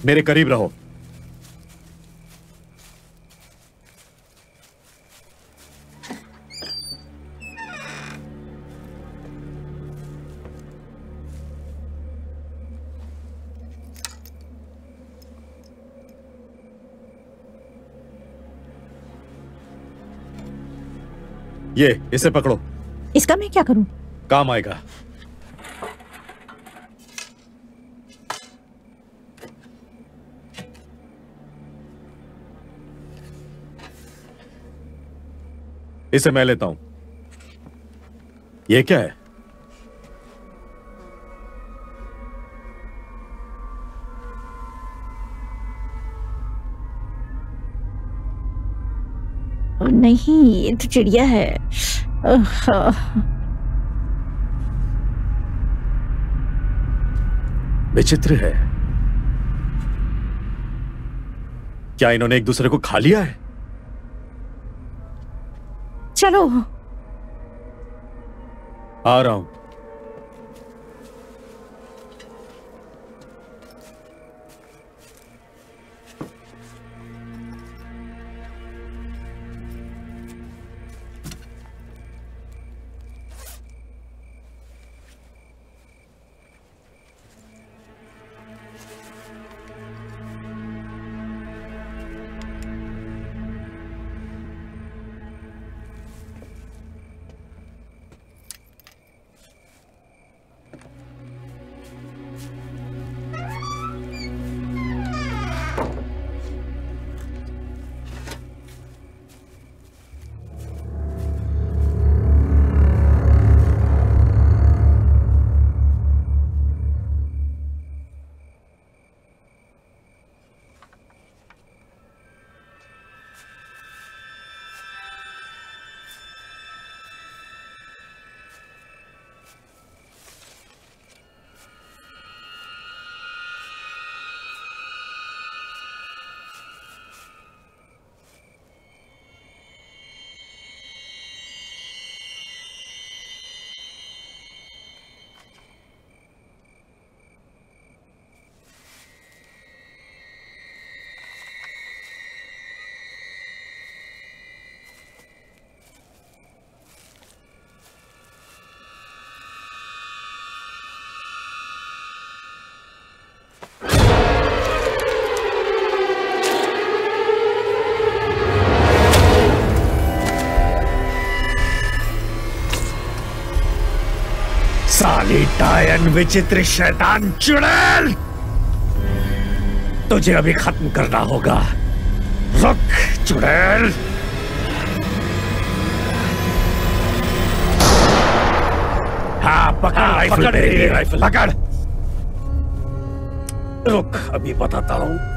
मेरे करीब रहो। ये इसे पकड़ो। इसका मैं क्या करूँ? काम आएगा। इसे मैं लेता हूँ। ये क्या है? नहीं ये तो चिड़िया है। विचित्र है। क्या इन्होंने एक दूसरे को खा लिया है? चलो। आ रहा हूँ। डायन विचित्र शैतान चुड़ैल। तुझे अभी खत्म करना होगा। रुक चुड़ैल। हाँ पकड़ राइफल पकड़ राइफल। पकड़। रुक अभी बताता हूँ।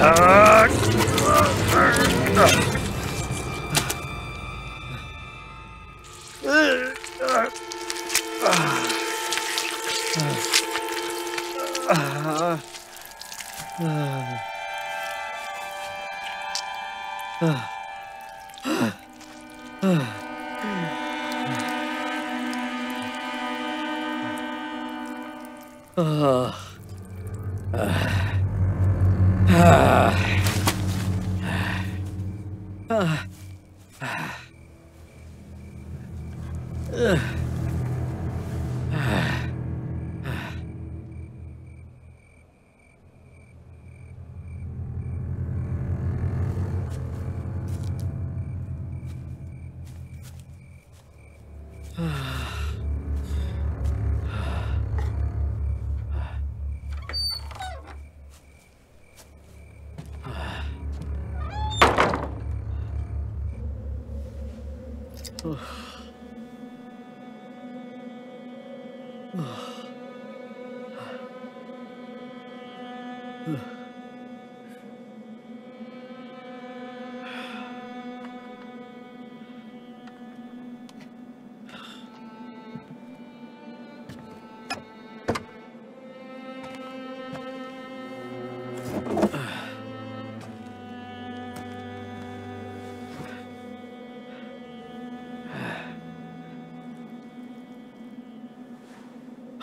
Так.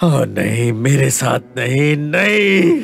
ओ नहीं मेरे साथ नहीं नहीं।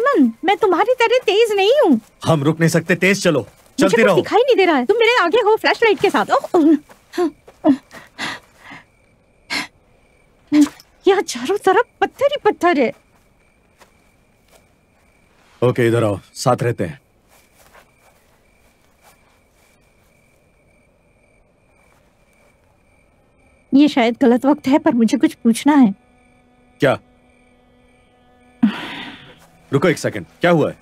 साइमन मैं तुम्हारी तरह तेज नहीं हूँ। हम रुक नहीं सकते तेज चलो चलती कुछ रहो। दिखाई नहीं दे रहा है। तुम मेरे आगे हो फ्लैश लाइट के साथ। यहाँ चारों तरफ़ पत्थर ही पत्थर है। ओके इधर आओ साथ रहते हैं। ये शायद गलत वक्त है पर मुझे कुछ पूछना है। क्या? रुको एक सेकंड क्या हुआ है?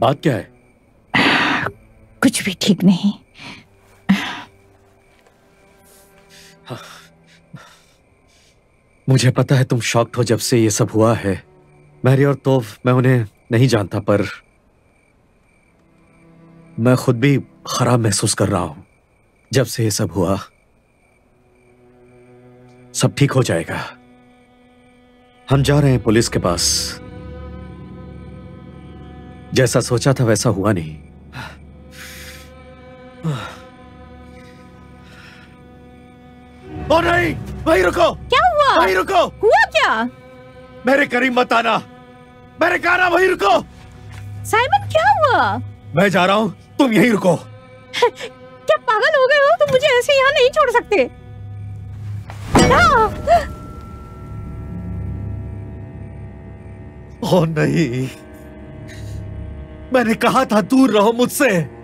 बात क्या है? कुछ भी ठीक नहीं। मुझे पता है तुम शॉक्ड हो जब से ये सब हुआ है। मैरी और तोफ मैं उन्हें नहीं जानता पर मैं खुद भी खराब महसूस कर रहा हूँ जब से ये सब हुआ। सब ठीक हो जाएगा। हम जा रहे हैं पुलिस के पास। जैसा सोचा था वैसा हुआ नहीं। ओ नहीं वहीं रुको। क्या हुआ? वहीं रुको। हुआ क्या? मेरे करीब मत आना। मेरे कहा वहीं रुको। साइमन क्या हुआ? मैं जा रहा हूँ तुम यहीं रुको। क्या पागल हो गए हो? तुम मुझे ऐसे यहाँ नहीं छोड़ सकते। ओ नहीं। मैंने कहा था दूर रहो मुझसे।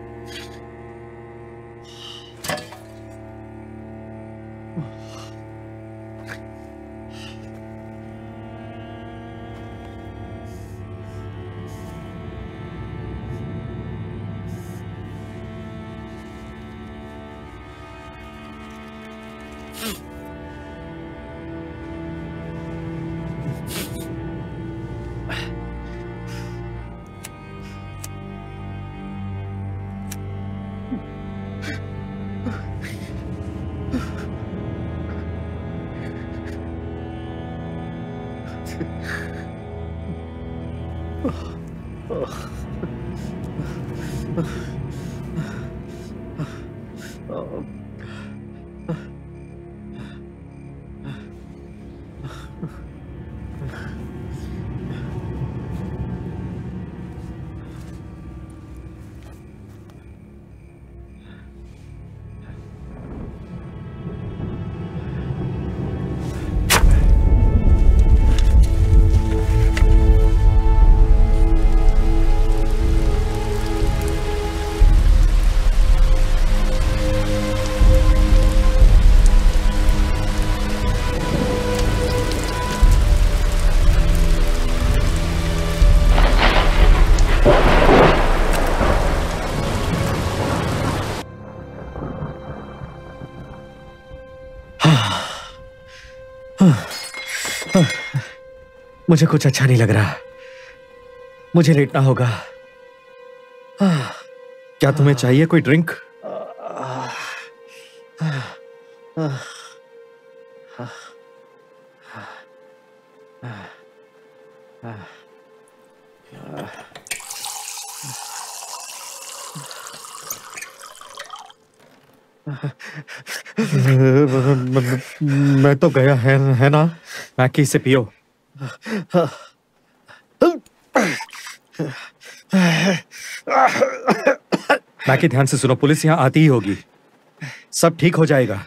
मुझे कुछ अच्छा नहीं लग रहा। मुझे लेटना होगा। क्या तुम्हें चाहिए कोई ड्रिंक? मैं तो गया है है ना? मैकी से पियो। मैकी ध्यान से सुनो, पुलिस यहाँ आती ही होगी। सब ठीक हो जाएगा।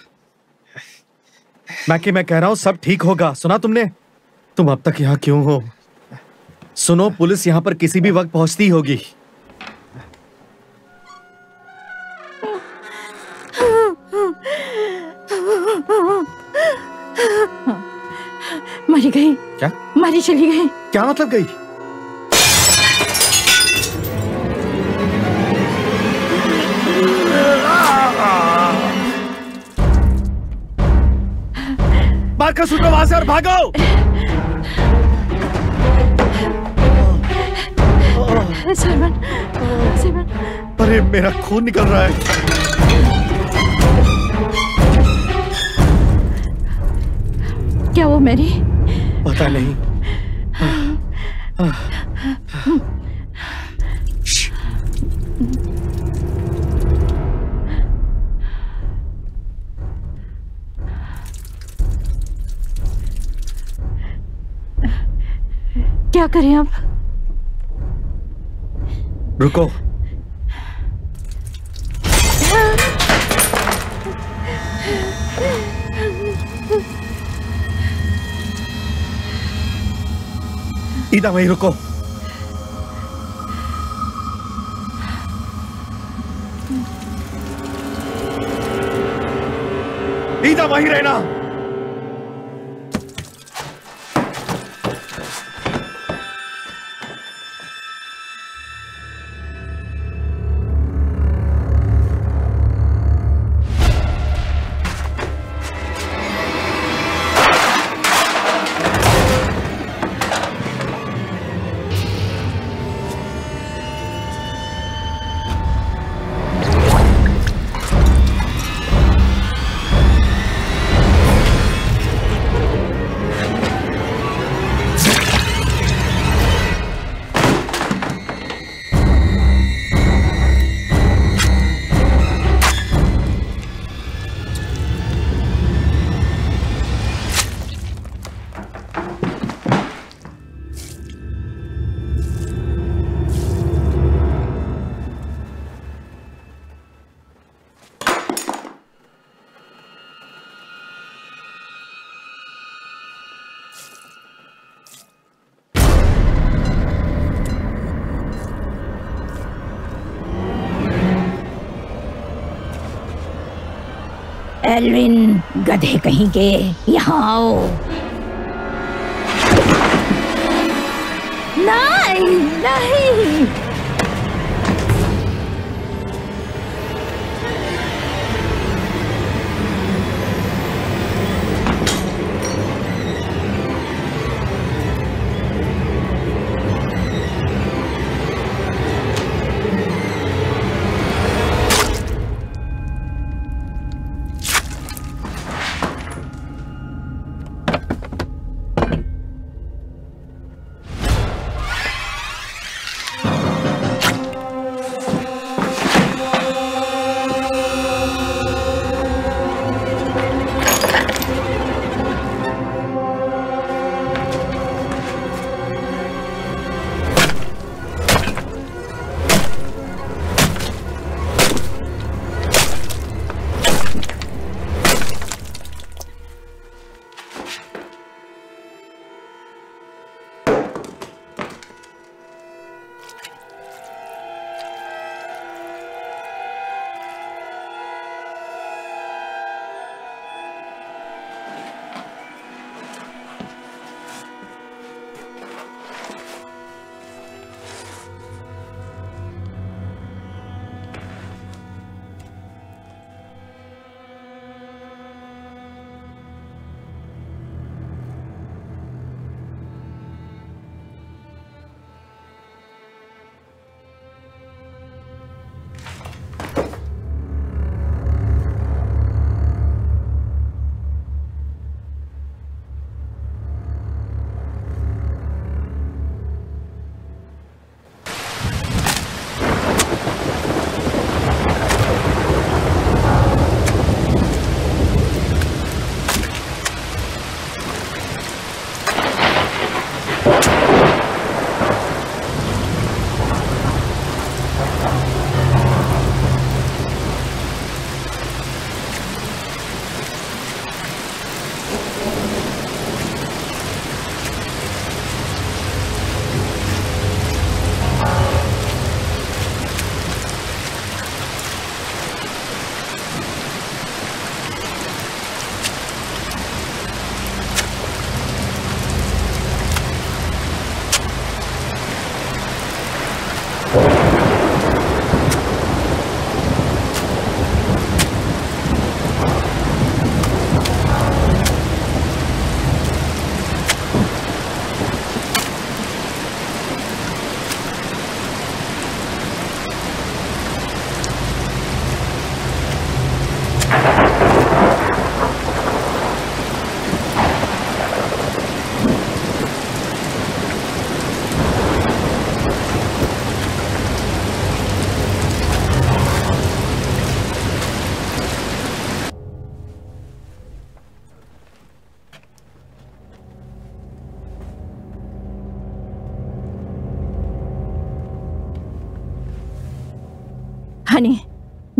मैकी मैं कह रहा हूँ, सब ठीक होगा। सुना तुमने? तुम अब तक यहाँ क्यों हो? सुनो, पुलिस यहाँ पर किसी भी वक्त पहुँचती होगी। मरी गई। क्या? मरी चली गई। क्या मतलब गई? मार्कस सुनो वहाँ से और भागो। साइमन साइमन अरे मेरा खून निकल रहा है। क्या वो मेरी? पता नहीं। क्या करें अब रुको। ईदा वहीं रुको ईदा वहीं रहना एल्विन गधे कहीं के यहाँ आओ। नहीं नहीं।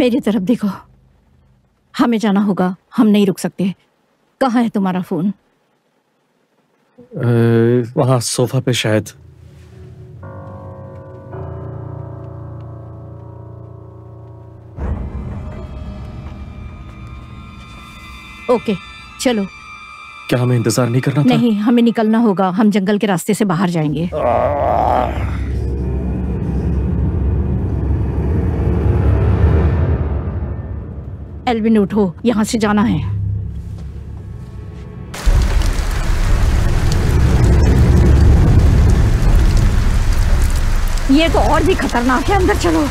मेरी तरफ़ देखो। हमें जाना होगा। हम नहीं रुक सकते। कहाँ है तुम्हारा फ़ोन? वहाँ सोफा पे शायद। ओके चलो। क्या हमें इंतज़ार नहीं करना था? नहीं हमें निकलना होगा। हम जंगल के रास्ते से बाहर जाएँगे। एल्विन उठो यहाँ से जाना है। ये तो और भी खतरनाक है अंदर चलो।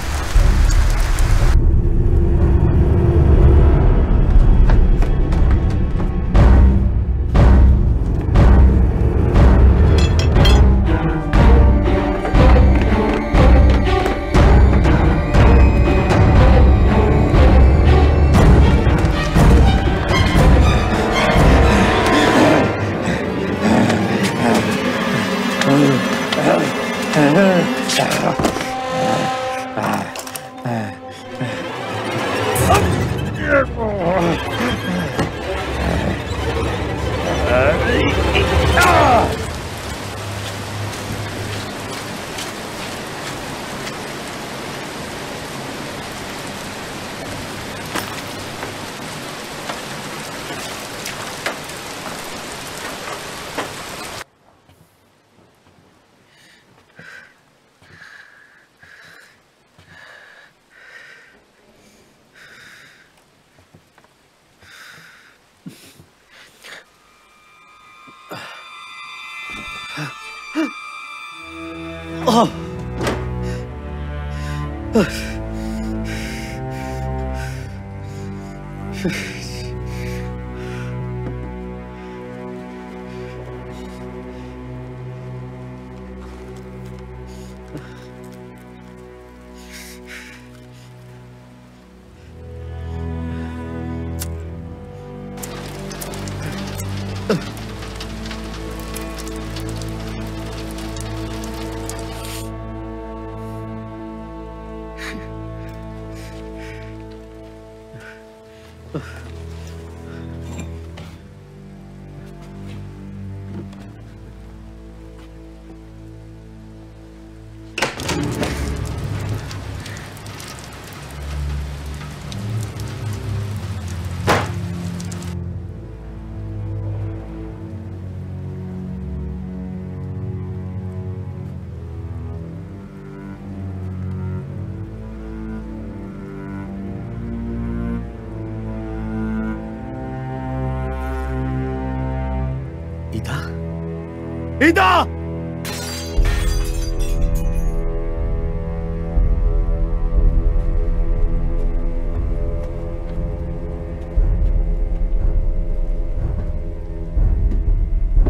ईदा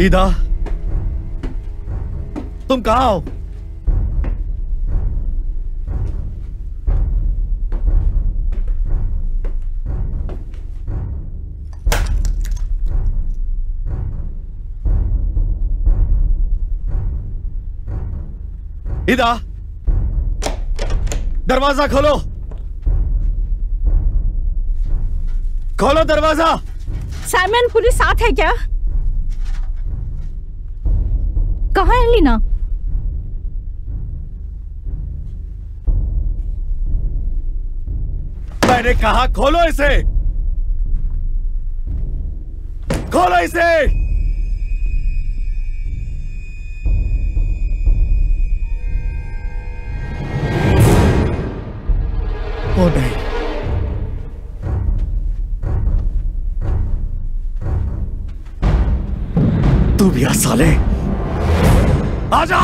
ईदा तुम कहाँ हो ईदा दरवाज़ा खोलो। खोलो दरवाज़ा। साइमन पुलिस साथ है क्या? कहा है लीना? मैंने कहा खोलो इसे। खोलो इसे। तू भी साले आजा!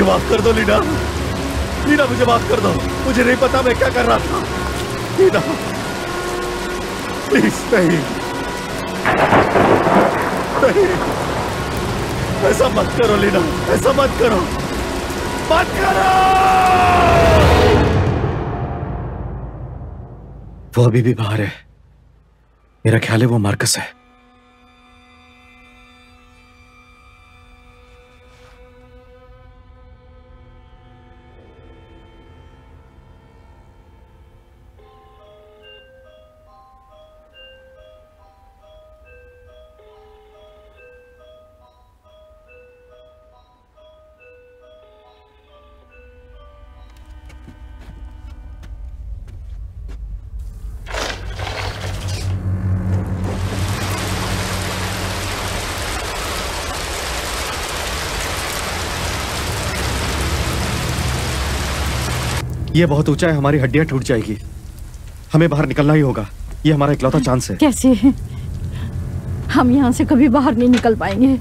मुझे माफ़ कर दो, लीना। लीना, मुझे माफ़ कर दो। मुझे नहीं पता मैं क्या कर रहा था। लीना प्लीज़ नहीं। नहीं। ऐसा मत करो, लीना। ऐसा मत करो। मत करो! वो अभी भी बाहर है। मेरा ख्याल है वो मार्कस है। ये बहुत ऊँचा है, हमारी हड्डियाँ टूट जाएगी। हमें बाहर निकलना ही होगा। ये हमारा इकलौता चांस है। कैसे हम यहाँ से कभी बाहर नहीं निकल पाएँगे।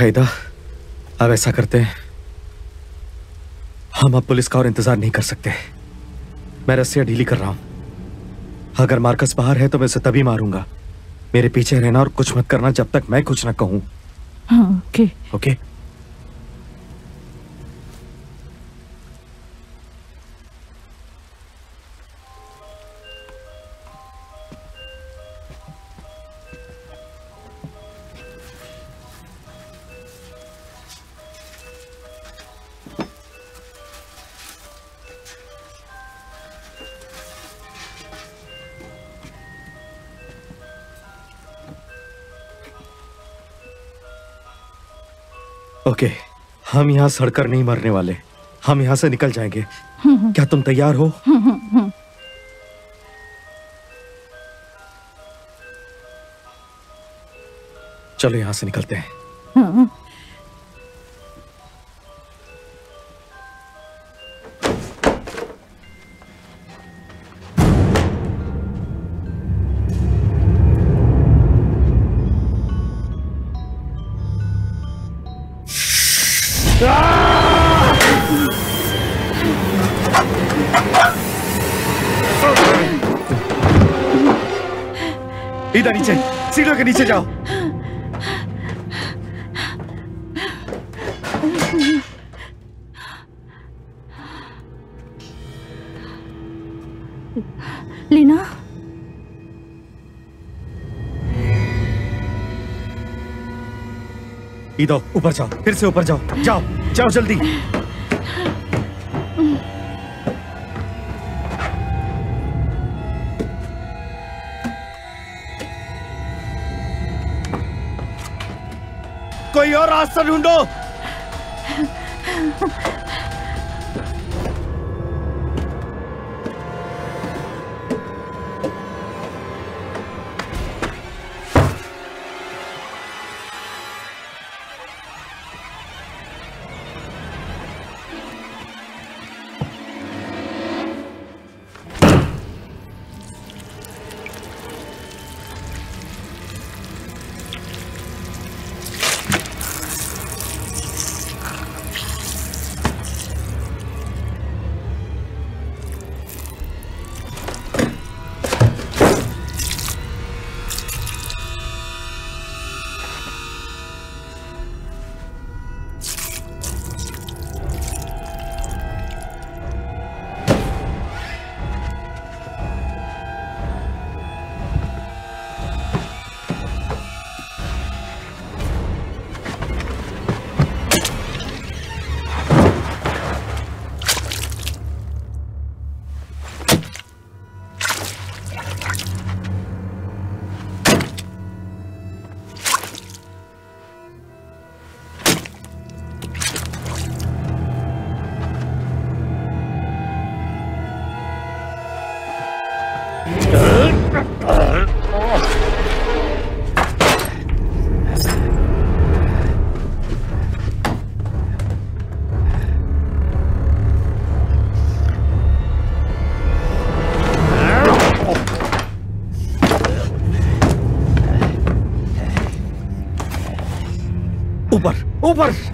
अच्छा इदा अब ऐसा करते हैं। हम अब पुलिस का और इंतज़ार नहीं कर सकते। मैं रस्सियाँ ढीली कर रहा हूँ। अगर मार्कस बाहर है तो मैं उसे तभी मारूँगा। मेरे पीछे रहना और कुछ मत करना जब तक मैं कुछ ना कहूँ। हाँ ओके ओके। ओके? हम यहाँ सड़कर नहीं मरने वाले। हम यहाँ से निकल जाएँगे। क्या तुम तैयार हो? चलो यहाँ से निकलते हैं। इधर ऊपर जाओ फिर से ऊपर जाओ। जाओ जाओ जल्दी। कोई और रास्ता ढूंढो। ऊपर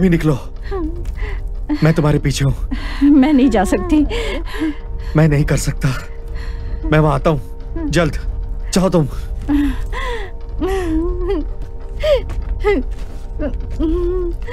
अभी निकलो। मैं तुम्हारे पीछे हूँ। मैं नहीं जा सकती। मैं नहीं कर सकता। मैं वहाँ आता हूँ। जल्द। चाहो तुम।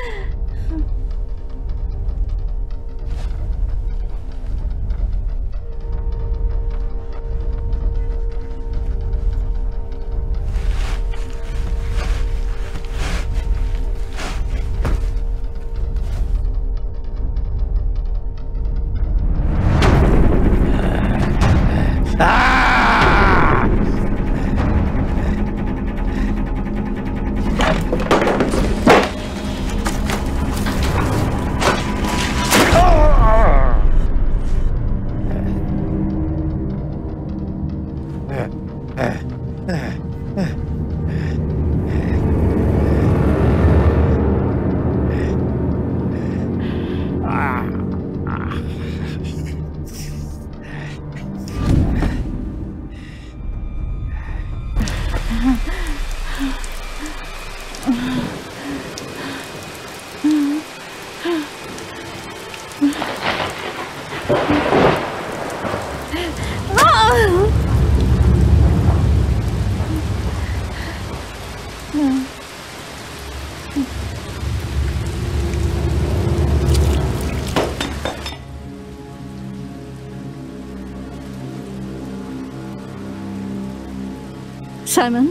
साइमन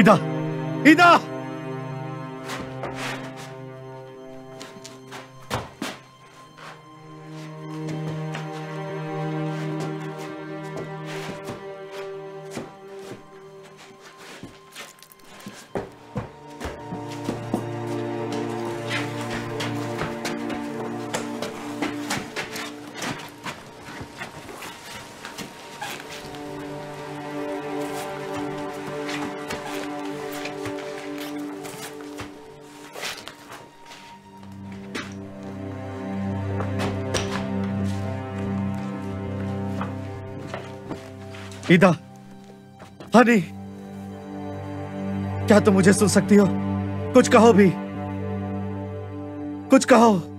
इदा इदा ईदा हनी क्या तुम मुझे सुन सकती हो? कुछ कहो भी। कुछ कहो।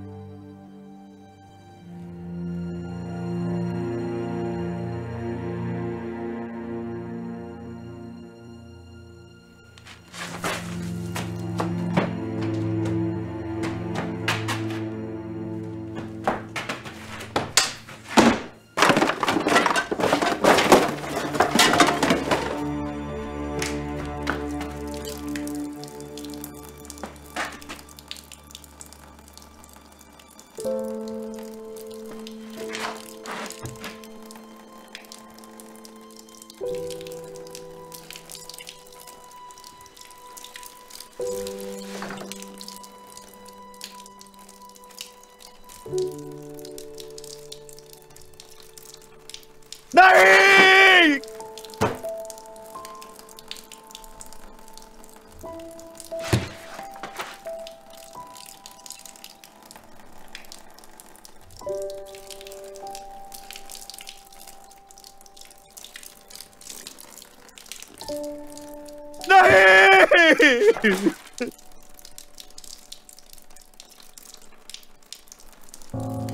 एल्विन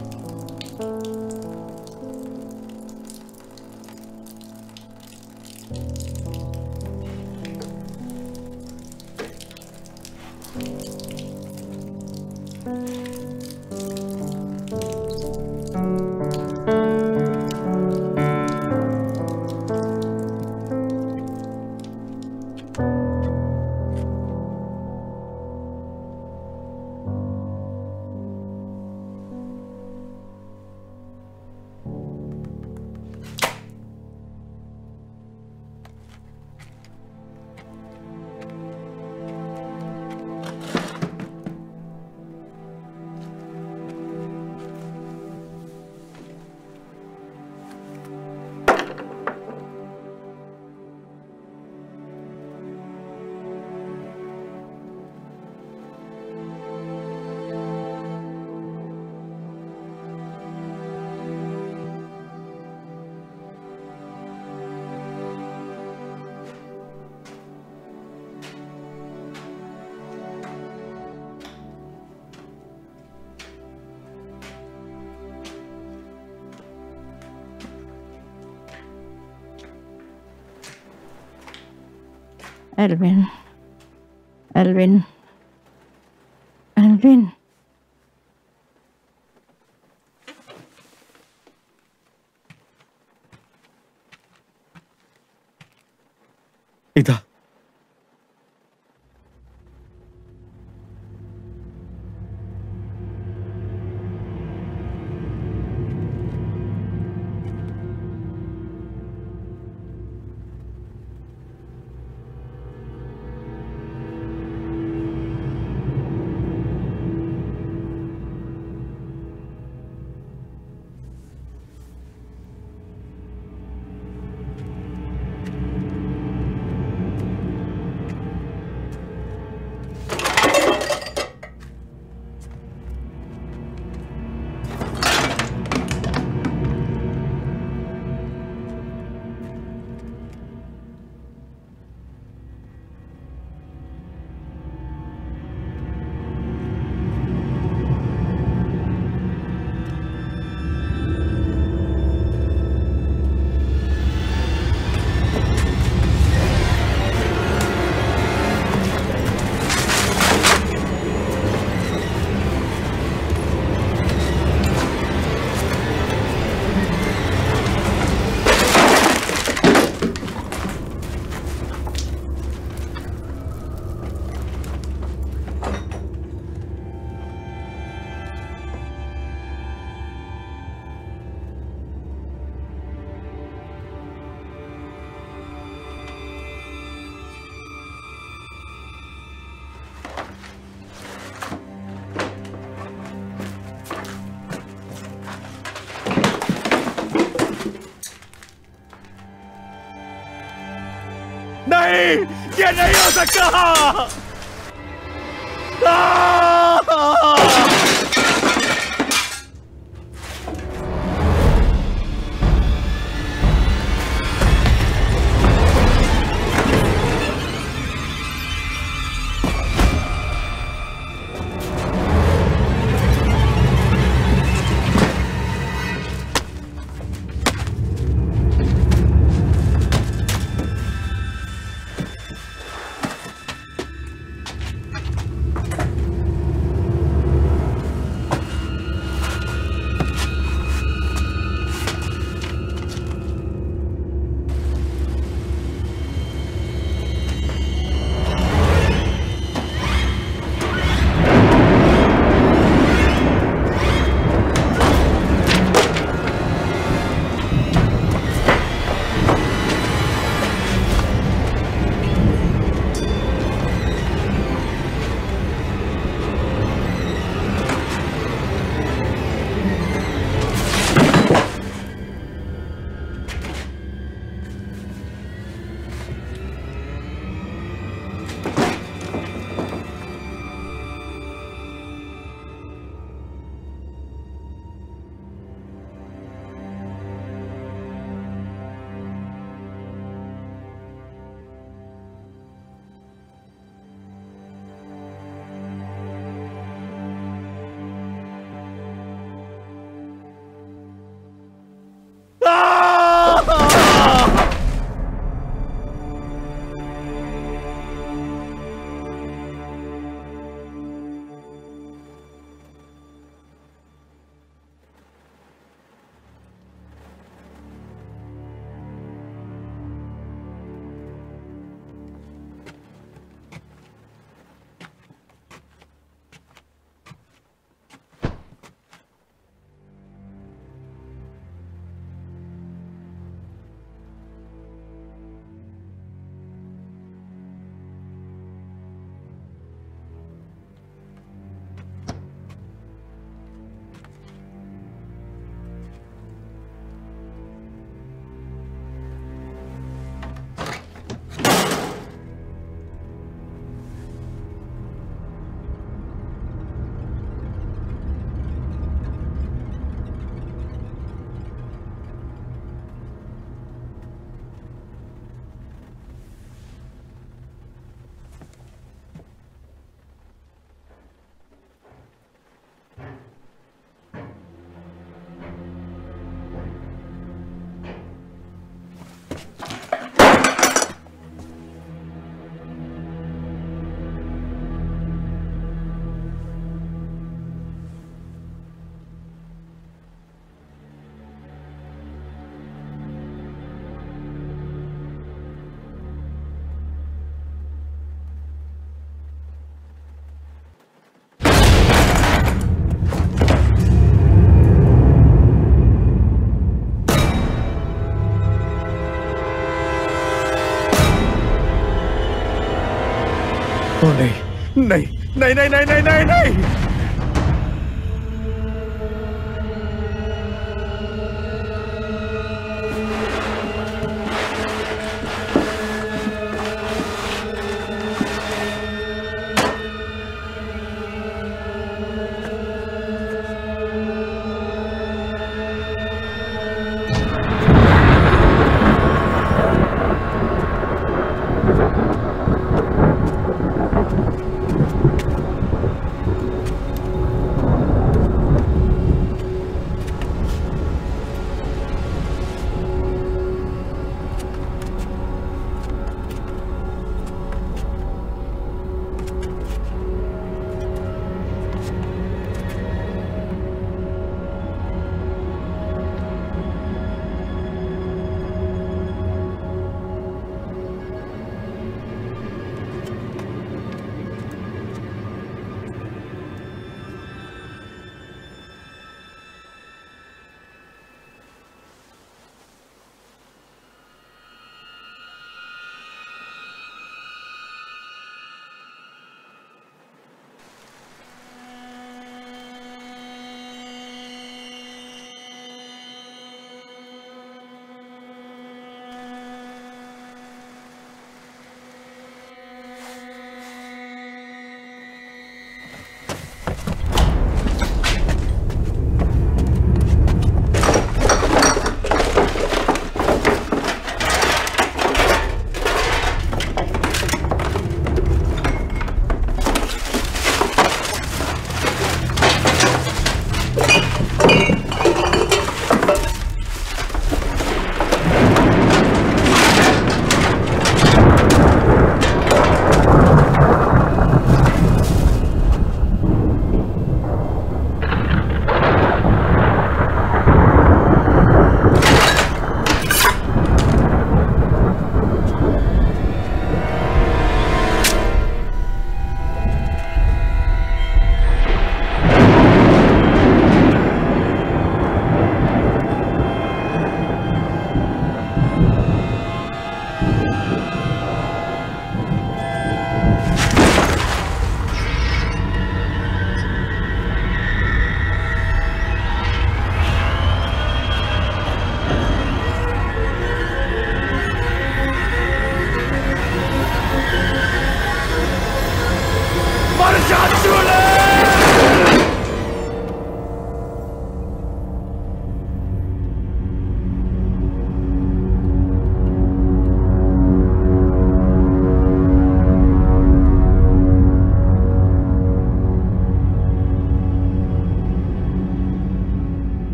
एल्विन एल्विन इदा नहीं ये नहीं हो सकता नहीं नहीं नहीं नहीं नहीं नहीं। नहीं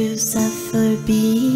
to suffer be